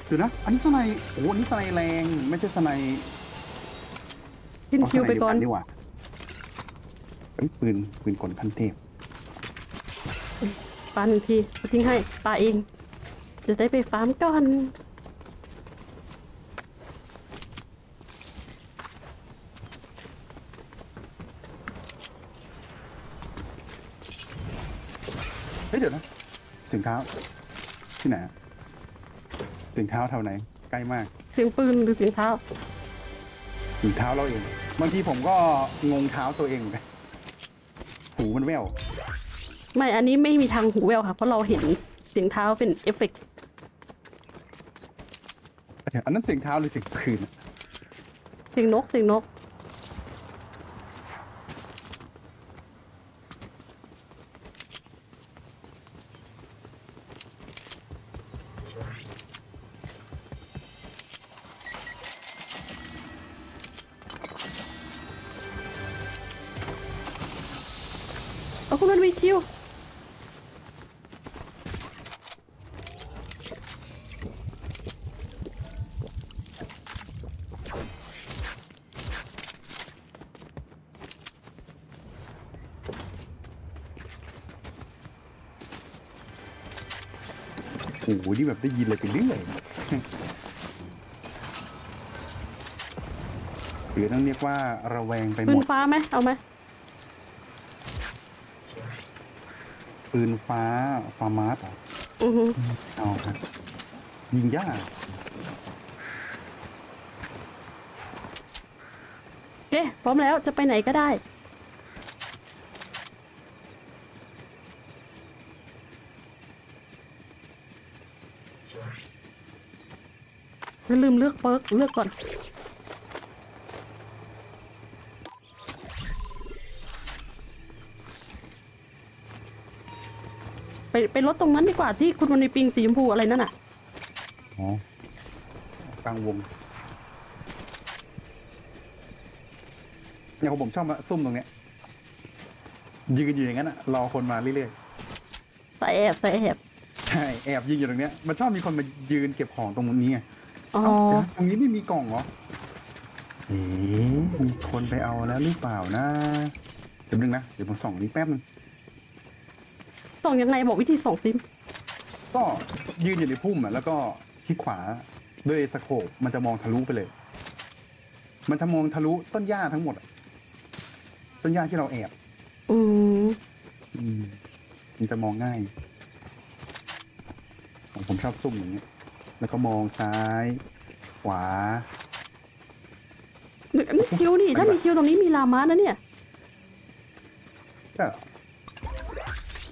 เดูนะ อันนี้สไนโอ้อันนี้สไนแรง ไม่ใช่สไนขึ้นอ๋อคิวไปสก่อนเดียวดีกว่าเอ้ยปืนปืนกลขั้นเทพปาหนึ่งทีเอาทิ้งให้ปาเอง จะได้ไปฟาร์มก่อน เฮ้ยเดี๋ยวนะเสียงเท้า ที่ไหนอะเสียงเท้าแถวไหน ใกล้มาก เสียงปืนหรือเสียงเท้าเสียงเท้าเราเองบางทีผมก็งงเท้าตัวเองเหมือนกันหูมันแว่วไม่อันนี้ไม่มีทางหูแววค่ะ เพราะเราเห็นเสียงเท้าเป็นเอฟเฟกต์อันนั้นเสียงเท้าหรือเสียงปืนอะเสียงนกเสียงนก นี่แบบได้ยินเลยไปเรื่อยหรือต้องเรียกว่าระแวงไปหปืมนด ฟ้าไหมเอาไหมปืนฟ้าฟาร์มาสเหรออือฮึเอาครับยิงยากโอเคพร้อมแล้วจะไปไหนก็ได้ ย่าลืมเลือกเปิร์กเลือกก่อนไปไปรถตรงนั้นดีกว่าที่คุณวันในปิงสีชมพูอะไรนั่นน่ะอ๋อกลางวงอย่างของผมชอบมาซุ่มตรงเนี้ยยืนอยู่อย่างนั้นอะรอคนมาเรื่อยใส่แอบใส่แอบๆใช่แอบยิงอยู่ตรงเนี้ยมันชอบมีคนมายืนเก็บของตรงนี้ไง อ๋อเอ้าเดี๋ยวตรงนี้ไม่มีกล่องเหรอเอ๊ะมีคนไปเอาแล้วหรือเปล่านะเดี๋ยวนึงนะ เดี๋ยวผมส่องนี้แป๊บนึงส่องยังไงบอกวิธีส่องซิมก็ยืนอยู่ในพุ่มอะแล้วก็ที่ขวาด้วยสโคปมันจะมองทะลุไปเลย มันจะมองทะลุต้นหญ้าทั้งหมดอะต้นหญ้าที่เราแอบอืมอืมมันจะมองง่าย ผมผมชอบซุ่มอย่างเงี้ย แล้วก็มองซ้าย ขวาอันนี้ชิวนี่ถ้ามีชิวตรงนี้มีลามานะเนี่ย ก็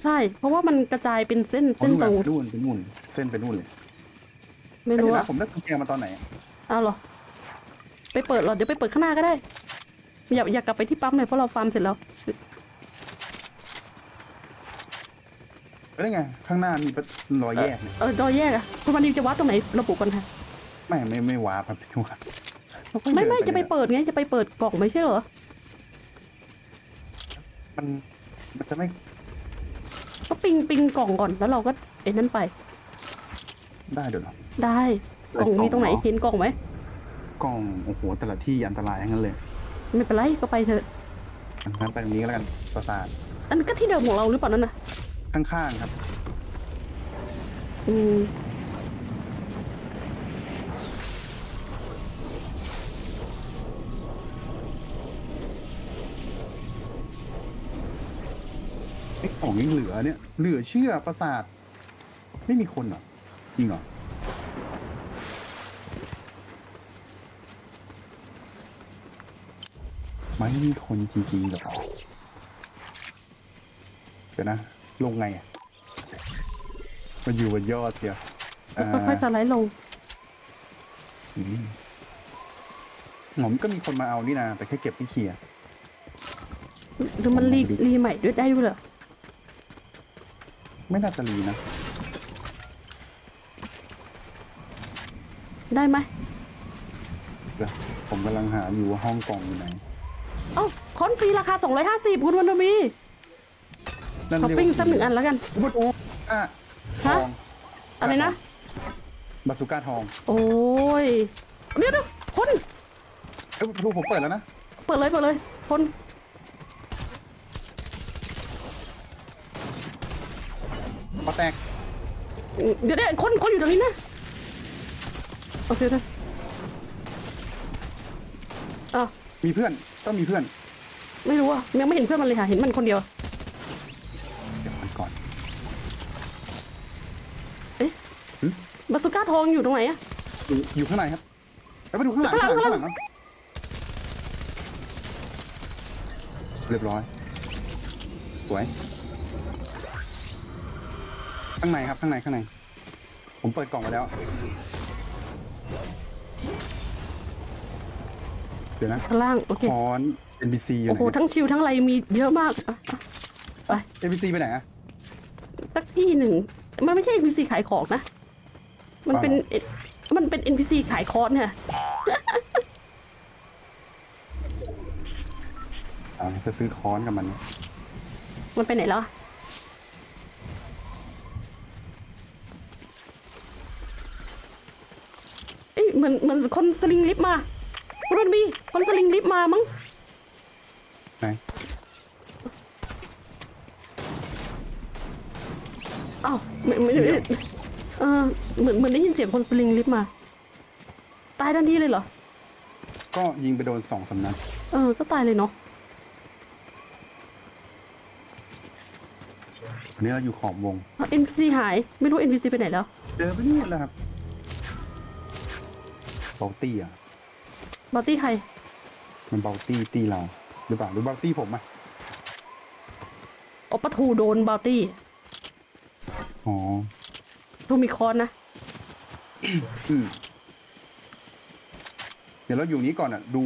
ใช่ เพราะว่ามันกระจายเป็นเส้นเอาเส้นนู่นตรงไปนู่นไปนู่น เส้นไปนู่นเลยไม่รู้เดี๋ยวอะนะผมได้กุญแจมาตอนไหนอะเอาเหรอ ไปเปิดเหรอเดี๋ยวไปเปิดข้างหน้าก็ได้ อย่าอย่ากลับไปที่ปั๊มเลยเพราะเราฟาร์มเสร็จแล้ว เอ้ยไง ข้างหน้ามีประรอยแยกเนี่ยเออดอยแยกอะคุณวันนี้จะวัดตรงไหนระบุก่อนค่ะไม่ไม่ไม่ว้าครับไม่ว้าไม่ไม่จะไปเปิดไงจะไปเปิดกล่องไม่ใช่เหรอมันมันจะไม่ ก็ปิงปิงกล่องก่อนแล้วเราก็ไอ้นั่นไป ได้เดี๋ยวเหรอได้กล่องมีตรงไหนกล่องเหรอเห็นกล่องไหมกล้องโอ้โหแต่ละที่อันตรายทั้งนั้นเลยไม่เป็นไรก็ไปเถอะงั้นไปตรงนี้ก็แล้วกันปราสาทอันนนก็ที่เดิมของเราหรือเปล่านั่นน่ะ ข้างๆครับ อืมไอ้ของยังเหลือเนี่ย เหลือเชื่อปราสาท ไม่มีคนเหรอ จริงเหรอ ไม่มีคนจริงๆเหรอเดี๋ยวนะ ลงไงอะมันอยู่บนยอดเชียวอ่าค่อยๆสไลด์ลงอืมผมก็มีคนมาเอานี่นะแต่แค่เก็บไม่เคลียร์หรือมันรีรีใหม่ด้วยได้ด้วยเหรอไม่น่าจะรีนะ ได้ไหมเดี๋ยวผมกำลังหาอยู่ว่าห้องกล่องอยู่ไหนเอ้าคอนฟรีราคา 250 คุณวันมี นั่นช้อปเรียกปิ้งว่าสักหนึ่งอันแล้วกันอุบัติอุอะทฮะองอะไรนะ บาสุก้าทองโอ้ยเดี๋ยวเดี๋ยวคนเอ้ยดูผมเปิดแล้วนะเปิดเลยเปิดเลยคนพอแตกเดี๋ยวเดี๋ยวคนคนอยู่ตรงนี้นะโอเคนะอ้าวมีเพื่อนต้องมีเพื่อนไม่รู้อะยังไม่เห็นเพื่อนมันเลยค่ะเห็นมันคนเดียว ทองอยู่ตรงไหนอะอยู่อยู่ข้างในครับแล้วไปดูข้างหลังข้างหลังข้างหลังเนาะเรียบร้อย สวย ข้างในครับข้างในข้างใน ผมเปิดกล่องไว้แล้ว เดี๋ยวนะข้างล่างโอเคคอน NPC อยู่โอ้ไหโหนทั้งชิวทั้งไรมีเยอะมากอะอะไป NPC ไปไหนอะสักที่หนึ่งมันไม่ใช่ NPC ขายของนะ มันเป็นมันเป็น NPC ขายคอร์สเนี่ยอ่าจะซื้อคอนกับมัน มันไปไหนแล้วอะเอ้ยเหมือนเหมือนคนสลิงลิฟต์มาคุณมันมีคนสลิงลิฟต์มามั้งไหนอ้าวเหมือนเหมื อนเออเหมือนเหมือนได้ยินเสียงคนสลิงลิฟต์มา ตายทันทีเลยเหรอ ก็ยิงไปโดนสองสำนักเออ ก็ตายเลยเนาะอันนี้เราอยู่ขอบวงเอา NPC หาย ไม่รู้ NPC ไปไหนแล้วเจอไปนี่แล้วครับเบลตี้อะบอตตี้ใคร มันเบลตี้ตีเรา หรือเปล่า หรือเบลตี้ผมอะโอปะทูโดนบอตตี้ อ๋อ ทูมีคอนนะ อืมเดี๋ยวเราอยู่นี้ก่อนอะ ดู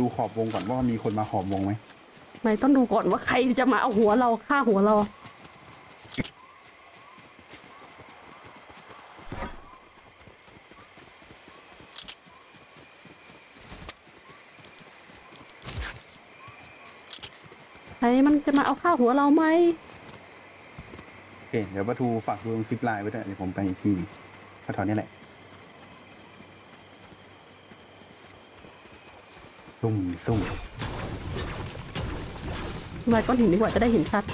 ดูขอบวงก่อนว่ามีคนมาขอบวงไหมไม่ต้องดูก่อนว่าใครจะมาเอาหัวเราฆ่าหัวเรา ใครมันจะมาเอาฆ่าหัวเราไหมโอ เคเดี๋ยวประทูฝากดูตรงซิปไลน์ไว้ด้วยเดี๋ยวผมไปอีกทีก็แถวนี้แหละซุ่มซุ่มมาก้อนหินดีกว่าจะได้เห็นชัด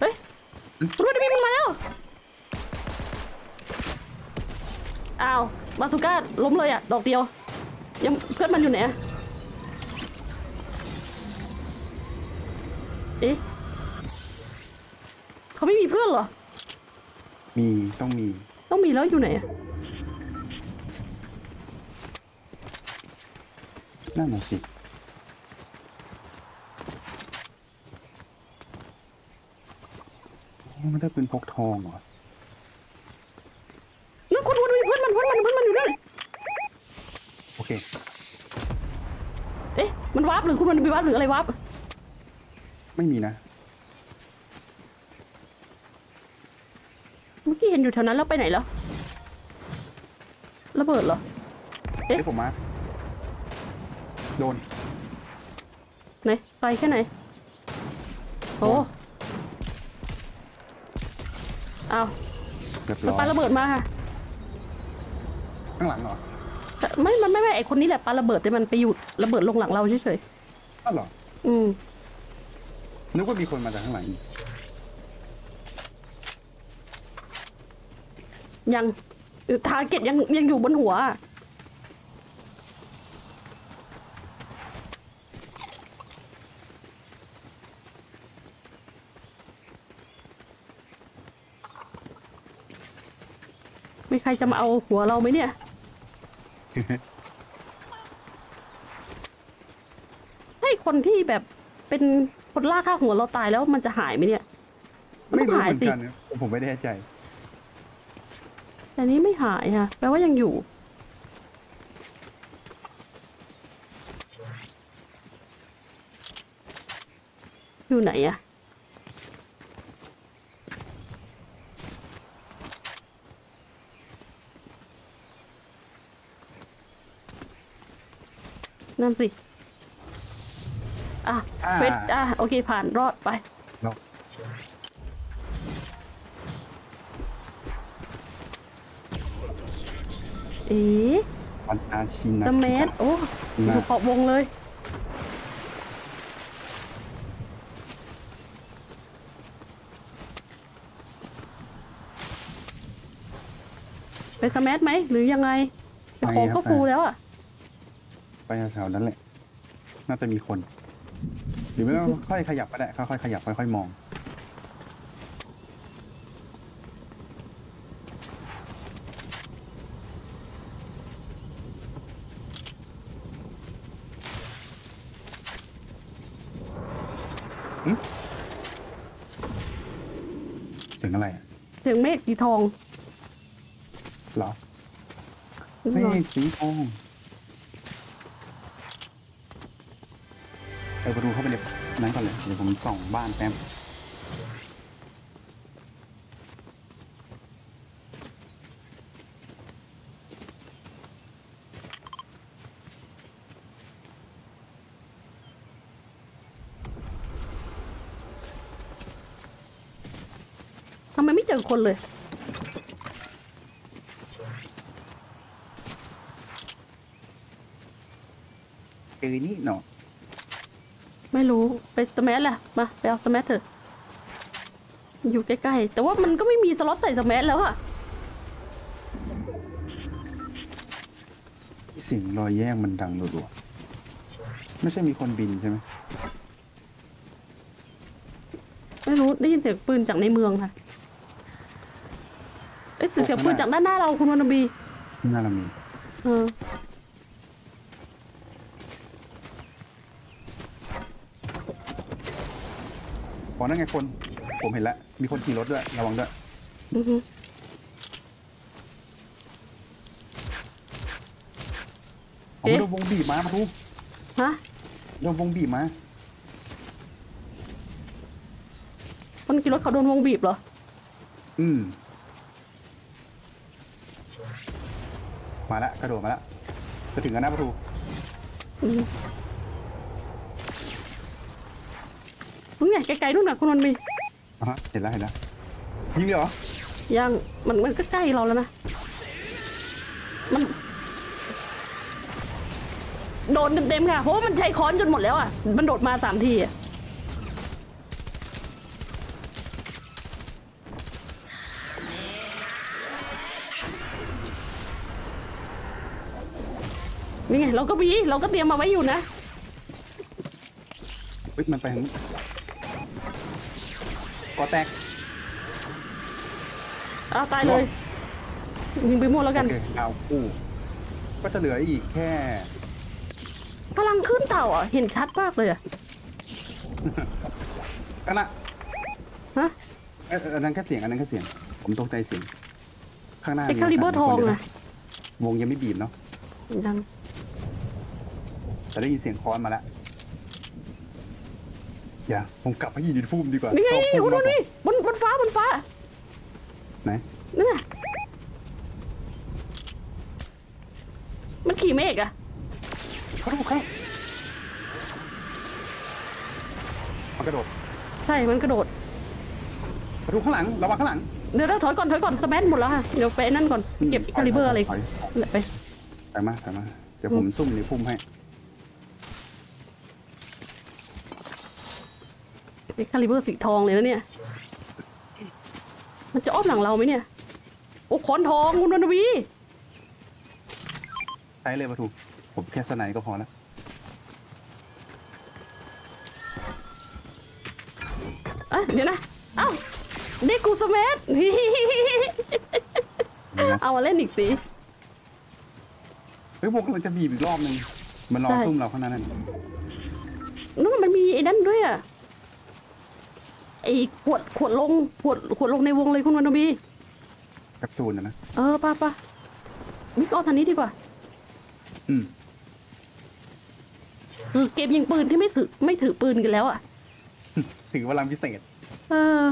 เฮ้ยรู้ดิพี่มันมาแล้วอ้าวมาสุก้าล้มเลยอะ ดอกเดียว ยังเพื่อนมันอยู่ไหนอะ ต้องมี ต้องมีแล้วอยู่ไหนอะนั่นน่ะสิอ๋อมันได้เป็นพกทองเหรอนั่นคนคนมีเพื่อนมันเพื่อนมันเพื่อนมันอยู่นั่น โอเค เอ๊ะ มันวาร์ปหรือคุณมันมีวาร์ปหรืออะไรวาร์ปไม่มีนะ เมื่อกี้เห็นอยู่แถวนั้นแล้วไปไหนแล้วระเบิดเหรอ เอ๊ะเอ้ยผมมา โดน ไหนไกลแค่ไหน โอ้อ้าวเรียบมันร้อปายระเบิดมาค่ะข้างหลังเหรอแต่ไม่มันไม่ไม่ไอคนนี้แหละปาระเบิดแต่มันไปอยู่ระเบิดลงหลังเราเฉยอ้าวเหรอๆอืม นึกว่ามีคนมาจากข้างหลังอีก ยังทาร์เก็ตยังยังอยู่บนหัวอะมีใครจะมาเอาหัวเราไหมเนี่ยให้คนที่แบบเป็นคนล่าฆ่าหัวเราตายแล้วมันจะหายไหมเนี่ยมันไม่ต้องรู้หายเหมือนสิกันนะผมไม่แน่ใจ อันนี้ไม่หายค่ะแปลว่ายังอยู่อยู่ไหนอะนั่นสิ อะเฟสอะ โอเค ผ่านรอดไป เราเอ๊ะวันอาชินะดเมสโอ้อยู่ขอบวงเลย ไปสแมัทไหมหรือยังไงแต่ของก็ฟูแล้วอะ ไปแถวๆนั้นแหละ น่าจะมีคน หรือไม่ก็ค่อยขยับก็ได้ค่อยๆขยับค่อยๆมอง เสียงอะไรอะ เสียงเมฆสีทองเหรอนึกไม่ไม่ออกสีทองเออไปดูเข้าไปในนั้นก่อนเลยเดี๋ยวผมส่องบ้านแป๊บทำไมไม่เจอคนเลย เออนี่เนาะไม่รู้ไปสแมัทแหละมาไปเอาสแมัทเถอะ อยู่ใกล้ๆ แต่ว่ามันก็ไม่มีสล็อตใส่สแมัทแล้วอะเสียงรอยแยกมันดังรัวๆไม่ใช่มีคนบินใช่ไหมไม่รู้ได้ยินเสียงปืนจากในเมืองค่ะเอ้ยเสียงปืนจากด้านหน้าเราคุณวันนบีที่น่าเรามีเออ อนั่นไงคน ผมเห็นแล้ว มีคนขี่รถด้วย ระวังด้วย อือฮึผมโดนวงบีบมามาทุกฮะโดนวงบีบมา คนขี่รถเขาโดนวงบีบเหรอ อืม มาแล้วกระโดดมาแล้วจะถึงกันหน้าประตูอืม นู่นไงไกลๆนู่นน่ะคุณวันบีอะฮะเห็นแล้วเห็นแล้วยิงเลยเหรอยังมันมันก็ใกล้เราแล้วนะมันโดนเต็มๆค่ะเพราะว่ามันใช้ค้อนจนหมดแล้วอะมันโดดมาสามทีอะนี่ไงเราก็มีเราก็เตรียมมาไว้อยู่นะเฮ้ยมันไปทางนู้นก่ อแตกเอาตายเลยยิงไปมั่วแล้วกันโอเคเอาคู่ก็จะเหลืออีกแค่พลังขึ้นเต่าอะเห็นชัดมากเลยอะกันละฮะเอ้ยอันนั้นแค่เสียงอันนั้นแค่เสียง ผมตกใจเสียงข้างหน้าเอ็กมีคาลิเบอร์ทองคนเดียวอะวงยังไม่บีบเนาะยังแต่ได้ยินเสียงค้อนมาแล้ว อย่าผมกลับไปยืนดินฟูมดีกว่านี่ไงชอบนี่พุ่คุณมดูมากกว่านี่บนบนฟ้าบนฟ้า ไหนนั่นน่ะมันขี่เมฆอะเขาดูข้างมันกระโดด ใช่ มันกระโดดมาดูข้างหลัง ระวังข้างหลัง เดี๋ยวเราถอยก่อน ถอยก่อนสแมนหมดแล้วค่ะ เดี๋ยวไปนั่นก่อน เก็บคาลิเบอร์อะไรถยแหละไปไปมาไปมา เดี๋ยวผมซุ่มในพุ่มให้ คาลิเบอร์สีทองเลยนะเนี่ย มันจะอ้อมหลังเราไหมเนี่ย โอ้ขอนทองคุณนนวี ใช้เลยประตูผมแค่สไนด์ก็พอแล้วอะเดี๋ยวนะ เอ้าเด็กกูสแมทเอามาเล่นอีกสิ เฮ้ยพวกเราจะบีบอีกรอบนึงมันรอใช่ ซุ่มเราข้างหนั้นนั่นนู่นมันมีไอ้นั่นด้วยอะ ไอ้ขวดขวดลงขวดขวดลงในวงเลยคุณวันนบีแคปซูลนะนะ เออป่ะป่ะวิกออนทันนี้ดีกว่า อืมคือเกมยิงปืนที่ไม่ถือไม่ถือปืนกันแล้วอะ ถือพลังพิเศษ เออ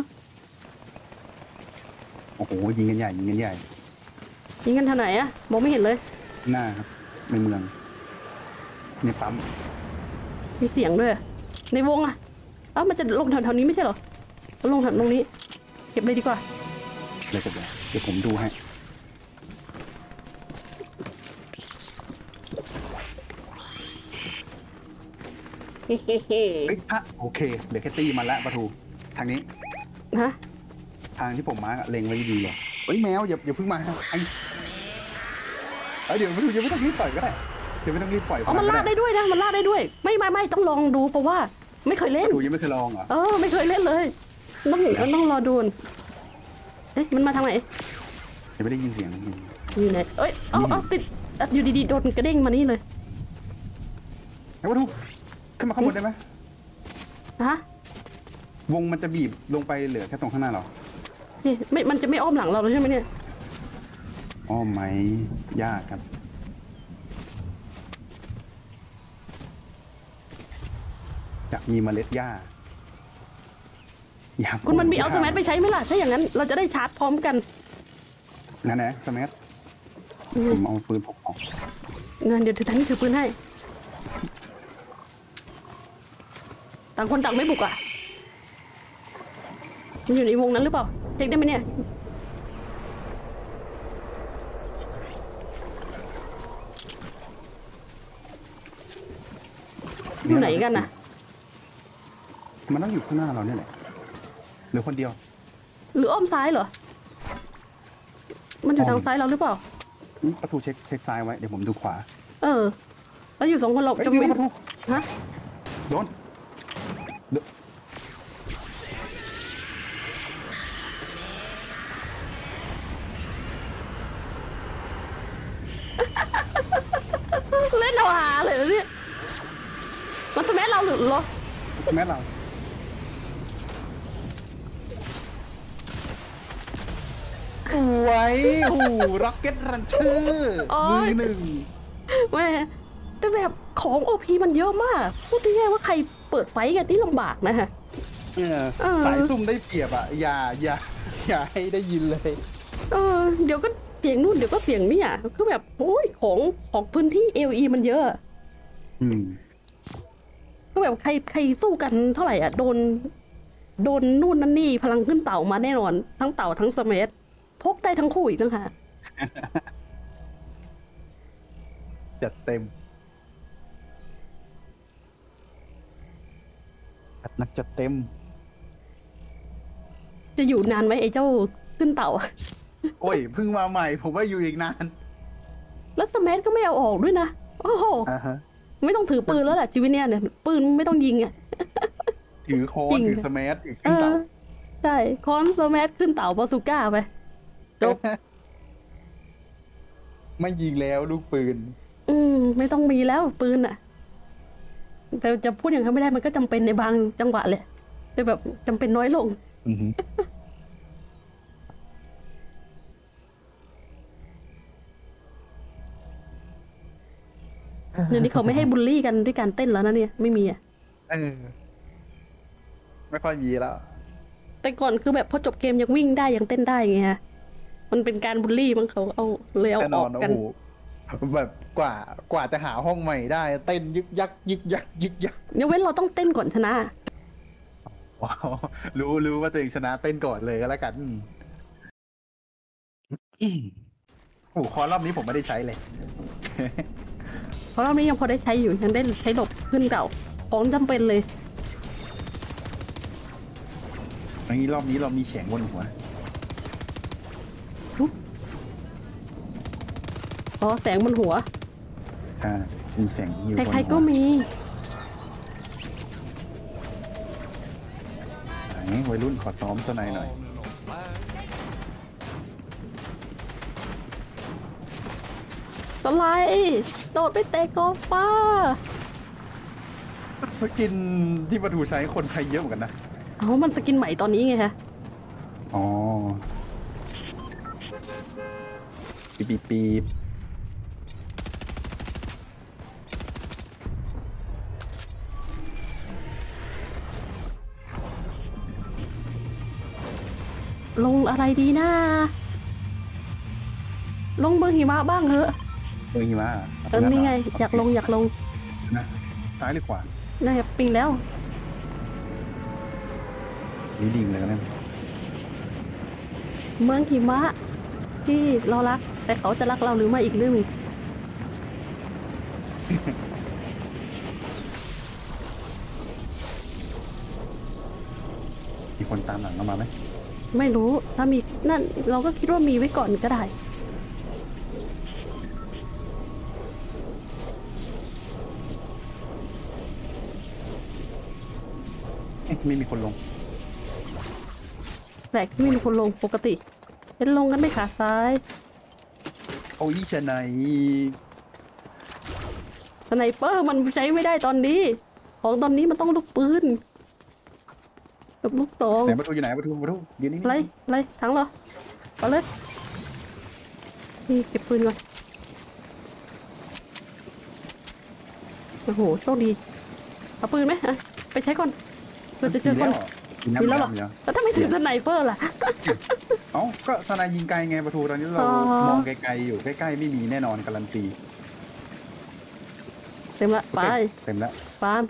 โอ้โหยิงกันใหญ่ยิงกันใหญ่ ยิงกันทางไหนอะมองไม่เห็นเลย หน้าครับ ในเมืองในปั๊มมีเสียงด้วย ในวงอะเอ้ามันจะลงแถวๆนี้ไม่ใช่เหรอ ลงแถวตรงนี้ เก็บเลยดีกว่าเลยก็เดี๋ยวเดี๋ยวผมดูให้เฮ้เฮ้เฮ้เฮ้ยอะโอเคเหลือแค่ตีมาแล้วประตูทางนี้ ฮะทางที่ผมมาร์กอะเล็งไว้ดีเลยเฮ้ยแมวอย่าอย่าเพิ่งมาไอ้เอ้ยเดี๋ยวประตูยังไม่ต้องรีบปล่อยก็ได้เดี๋ยวไม่ต้องรีบปล่อยอ๋อมันลากได้ด้วยนะมันลากได้ด้วย ไม่ไม่ไม่ต้องลองดูเพราะว่า ไม่เคยปเล่นระตูยังไม่เคยลองเหรอเออไม่เคยเล่นเลย ต้องต้องรอดูเอ๊ะมันมาทางไหนยังไม่ได้ยินเสียงอยู่ไหนเอ้ยเอาเอาติดอะอยู่ดีๆโดนกระเด้งมานี่เลยไอ้ประตูขึ้นมาข้างบนได้ไหมฮะวงมันจะบีบลงไปเหลือแค่ตรงข้างหน้าเหรอนี่ไม่มันจะไม่อ้อมหลังเราแล้วใช่ไหมเนี่ยอ๋อไหมยากครับอยากมีเมล็ดหญ้าอยาก คุณมันมีเอาสมัตไปใช้ไหมล่ะ ถ้าอย่างนั้นเราจะได้ชาร์จพร้อมกัน นั่นแหละสมัตอืผมมเอาปืนพกออกงั้นเดี๋ยวถือทั้งนี้ถือปืนให้ ต่างคนต่างไม่บุกอะมันอยู่ในวงนั้นหรือเปล่าเช็คได้ไหมเนี่ยอยู่ไหนกันน่ะ มันต้องอยู่ข้างหน้าเราเนี่ยแหละเหลือคนเดียว หรืออ้อมซ้ายเหรอ มันอยู่อ้ทาอมงซ้ายเราหรือเปล่านี่ประตูเช็คเช็คซ้ายไว้เดี๋ยวผมดูขวา เออ แล้วอยู่สองคนเราเฮ้ยจะนี่ไม่ประตูฮะโดนโดนเล่นเอาหาเลยนะเนี่ยมันสแมัเราหรือเหรอแม่เรา สวยโอ้ร็อกเก็ตรันเชอร์โอ๊มืยอหนึ่งแม่แต่แบบของโอพีมันเยอะมากพูดง่ายๆว่าใครเปิดไฟกันที่ลำบากนะฮะเออเออสายซุ่มได้เปรียบอะ อย่าอย่าอย่าให้ได้ยินเลย เออ เดี๋ยวก็เสียงนู่นเดี๋ยวก็เสียงนี่อะคือแบบโอ้ยของของพื้นที่เอลีมันเยอะ อืมก็แบบใครใครสู้กันเท่าไหร่อะโดน โดนนู่นนั่นนี่พลังขึ้นเต่ามาแน่นอน ทั้งเต่าทั้งสมัต พกได้ทั้งคู่อีกนะคะจัดเต็มจัดหนักจัดเต็ม จะอยู่นานไหมไอ้เจ้าขึ้นเต่าอะโอ้ยเพิ่งมาใหม่ ผมว่าอยู่อีกนาน แล้วสมัตก็ไม่เอาออกด้วยนะ โอ้โหอ่าฮะไม่ต้องถือปืนแล้วแหละชีวิตเนี้ยเนี่ยปืนไม่ต้องยิงอะถือโค้จริดงถือสมัตถือเอขึ้นเต่าอใช่คอนสมัตขึ้นเต่าบาซูก้าไป จบไม่ยิงแล้วลูกปืน อืมไม่ต้องมีแล้วปืนอะ แต่จะพูดอย่างนั้นไม่ได้มันก็จำเป็นในบางจังหวะเลยแต่แบบจำเป็นน้อยลงอือหือเดี๋ยวนี้เขาไม่ให้บูลลี่กันด้วยการเต้นแล้วนะเนี่ย ไม่มีอะเออไม่ค่อยมีแล้ว แต่ก่อนคือแบบพอจบเกมยังวิ่งได้ยังเต้นได้ไงฮะ มันเป็นการบูลลี่มั้งเขาเอาเลยเอาแน่นอออนกโอ้กันโหแบบกว่ากว่าจะหาห้องใหม่ได้ เต้นยึกยักยึกยักยึกยักยกเว้นเราต้องเต้นก่อนชนะว้าวรู้รู้ว่าตัวเองชนะเต้นก่อนเลยก็แล้วกันอืมโอ้โหคอรอบนี้ผมไม่ได้ใช้เลยเพราะรอบนี้ยังพอได้ใช้อยู่ยังได้ใช้หลบขึ้นเก่าของจำเป็นเลยอันนี้รอบนี้เรามีเสียงบนหัว อ๋อแสงบนหัวอ่ามีเสียงอยู่บนหัวใครๆก็มีไหนวัยรุ่นขอซ้อมสไนด์หน่อยสไลด์โดดไปเตะกอล์ฟฟ้า สกินที่ประทูใช้คนใช้เยอะเหมือนกันนะเอามันสกินใหม่ตอนนี้ไงฮะ อ๋อปีบปีบปี ลงอะไรดีนะลงเมืองหิมะบ้างเหอะเออหิมะเออนี่ไง อยากลงอยากลงนะซ้ายหรือขวานี่ปิงแล้วนี่ดิ่งเลยนะเมืองหิมะ ที่เรารัก แต่เขาจะรักเราหรือไม่อีกเรื่องหนึ่งมีคนตามหลังเรามาไหม ไม่รู้ถ้ามีนั่นเราก็คิดว่ามีไว้ก่อนก็ได้เอ๊ะไม่มีคนลงแปลกที่ไม่มีคนลงปกติเป็นลงกันไม่ขาซ้ายโอ้ยชะไหนสไนเปอร์มันใช้ไม่ได้ตอนนี้ ของตอนนี้มันต้องลูกปืน กับลูกซองไหนประตูอยู่ไหนประตูประตูยืนนี่อะไรอะไรถังเหรอเอาเลยนี่เก็บปืนก่อนโอ้โหโชคดีเอาปืนไหมอะไปใช้ก่อนเพื่อจะเจอคนมีมีแล้แล้ววเหเหรรออแล้วถ้าไม่ถือสไนเปอร์ล่ะเอ้าก็สนายยิงไกลไงประตูตอนนี้เราอ๋อมองไกลๆอยู่ใกล้ๆไม่มีแน่นอนการันตีเต็มละไปเต็มแล้วฟาร์ม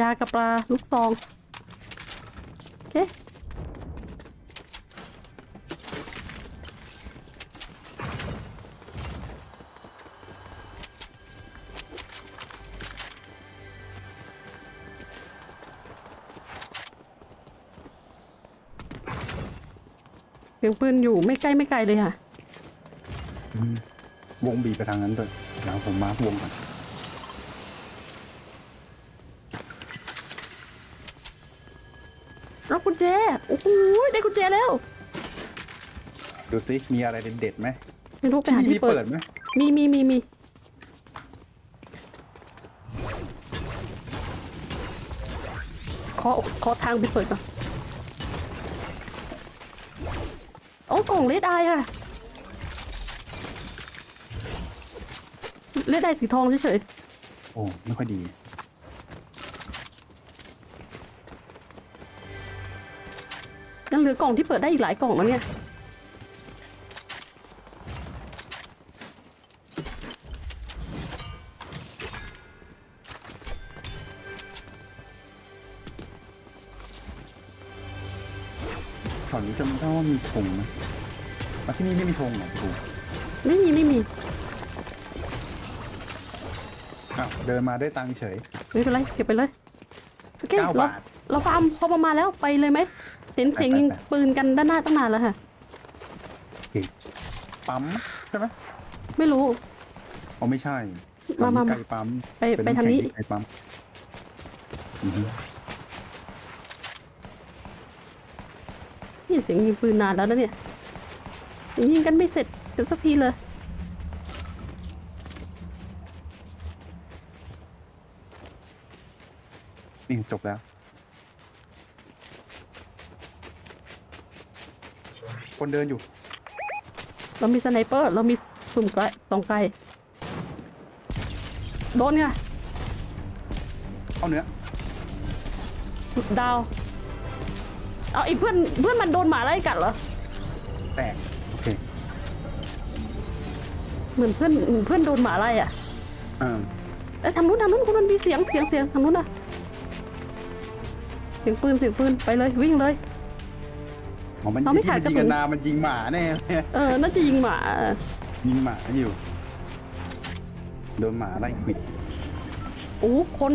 ยากับปลาลูกซองโอเคเสียงปืนอยู่ไม่ใกล้ไม่ไกลเลยค่ะ วงบีไปทางนั้นด้วยเดี๋ยวผมมาร์ควงก่อน ได้กุญแจแล้ว ดูซิมีอะไรเด็ดๆไหมไม่รู้ไปที่หานี่มีที่เปิเปิดดไหมมีมีมีมีขอขอทางไปเปิดก่อนโอ้กล่องเลดไออะเลดไอสีทองเฉยโอ้ไม่ค่อยดี ลือกล่องที่เปิดได้อีกหลายกล่องแล้วเนี่ยแถวนี้จำได้ว่ามีธงไหมมาที่นี่ไม่มีธงเหรอครูไม่มีไม่มีอ้าวเดินมาได้ตังค์เฉยไม่เป็นไรเก็บไปเลยโอเคเก้าเราบาท เราฟาร์มพอประมาณแล้วไปเลยไหม เห็นเสียงยิงไปไปปืนกันด้านหน้าตั้งนานแล้วค่ะโอเคปั๊มใช่ไหมไม่รู้อ๋อไม่ใช่มามามาไก่ปั๊มไปเนไปทางนี้ำแข็ไก่ปั๊มอือฮึนี่เสียงยิงปืนนานแล้วนะเนี่ยยังยิงกันไม่เสร็จกันสักทีเลยนี่จบแล้ว คนเดินอยู่ เรามี sniper เรามีสุ่มไกลสองไกลโดนไงเข้าเนื้อดาว เอาไอ้เพื่อนเพื่อนมันโดนหมาไล่กัดเหรอ แตก โอเค เหมือนเพื่อนเหมือนเพื่อนโดนหมาไล่อะอ่าเอ้ยทางนู้นทางนู้นคุณมันมีเสียงเสียงเสียงทางนู้นอะเสียงปืนเสียงปืนไปเลยวิ่งเลย อ๋อมันเราไม่ที่ขาดมันยิงกระสุกันนนามันยิงหมาแน่เออ น่าจะยิงหมา ยิงหมาอยู่ โดนหมาไล่ขวิดโอ้คน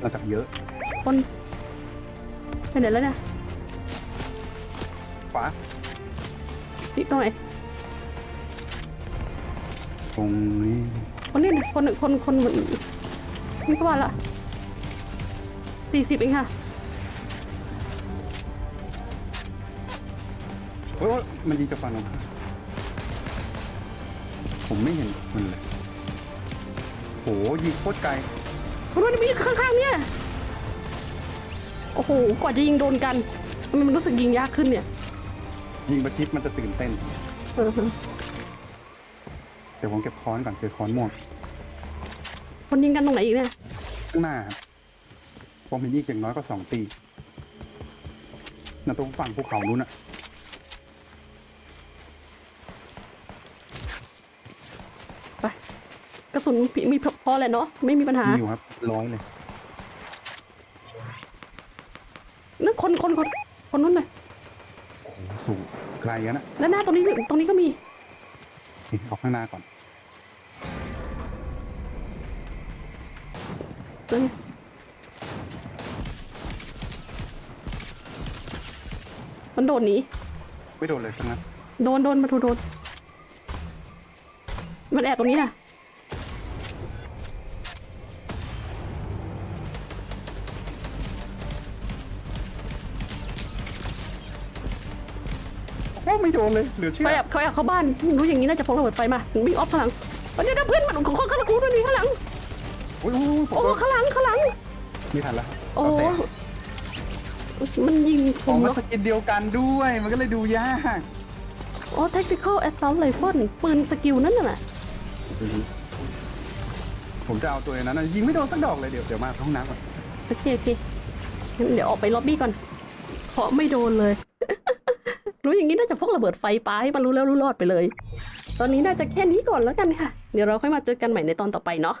เราจับเยอะคนไปไหนแล้วเนี่ยขวานี่ตรงไหนตรงนี้คนนี้นะคนคนคนคนนี่ก็ว่าละสี่สิบเองค่ะ เฮ้ยมันยิงจากฝั่งตรงข้ามผมไม่เห็นมันเลยโหยิงโคตรไกลคนนู้นมีข้างๆเนี่ย โอ้โห กว่าจะยิงโดนกันทำไมมันรู้สึกยิงยากขึ้นเนี่ย ยิงประชิดมันจะตื่นเต้นเออเดี๋ยวผมเก็บค้อนก่อนเจอค้อนม่วงคนยิงกันตรงไหนอีกเนี่ย ข้างหน้าครับผมเห็นอีกอย่างน้อยก็สองตีน่ะตรงฝั่งภูเขานู้นอะ ไป กระ สุนมีพอแหละเนาะไม่มีปัญหามีอยู่ครับร้อยเลยนั่นคนคนคนคนนู้นเลยโอ้โหสูงไกลกันนะแล้วหน้าตรงนี้ตรงนี้ก็มีนี่ออกข้างหน้าก่อนเออมันโดดหนีไม่โดนเลยสักนัดโดนโดนมาถูโดนมันแอบตรงนี้อะ ไม่โดนเลยเหลือเชื่อเขาแอบเขาแอบเข้าบ้านรู้อย่างนี้น่าจะพกระเบิดไฟมาวิ่งออฟข้างหลังเอาเดี๋ยวนะเพื่อนมันของข้างหลังกูด้วยนี่ข้างหลังโอ้ยโอ้ข้างหลังข้างหลังไม่ทันแล้วโอ้มันยิงผมกมาเนาะสกินเดียวกันด้วยมันก็เลยดูยากโอ้ tactical assault rifle ปืนสกิลนั่นน่ะผมจะเอาตัวนั้นนะยิงไม่โดนสักดอกเลยเดี๋ยวเดี๋ยวมาห้องน้ำก่อนโอเคโอเคเดี๋ยวออกไปล็อบบี้ก่อนเพราะไม่โดนเลย รู้อย่างนี้น่าจะพกระเบิดไฟปาให้มันรู้แล้วรู้รอดไปเลย ตอนนี้น่าจะแค่นี้ก่อนแล้วกันค่ะ เดี๋ยวเราค่อยมาเจอกันใหม่ในตอนต่อไปเนาะ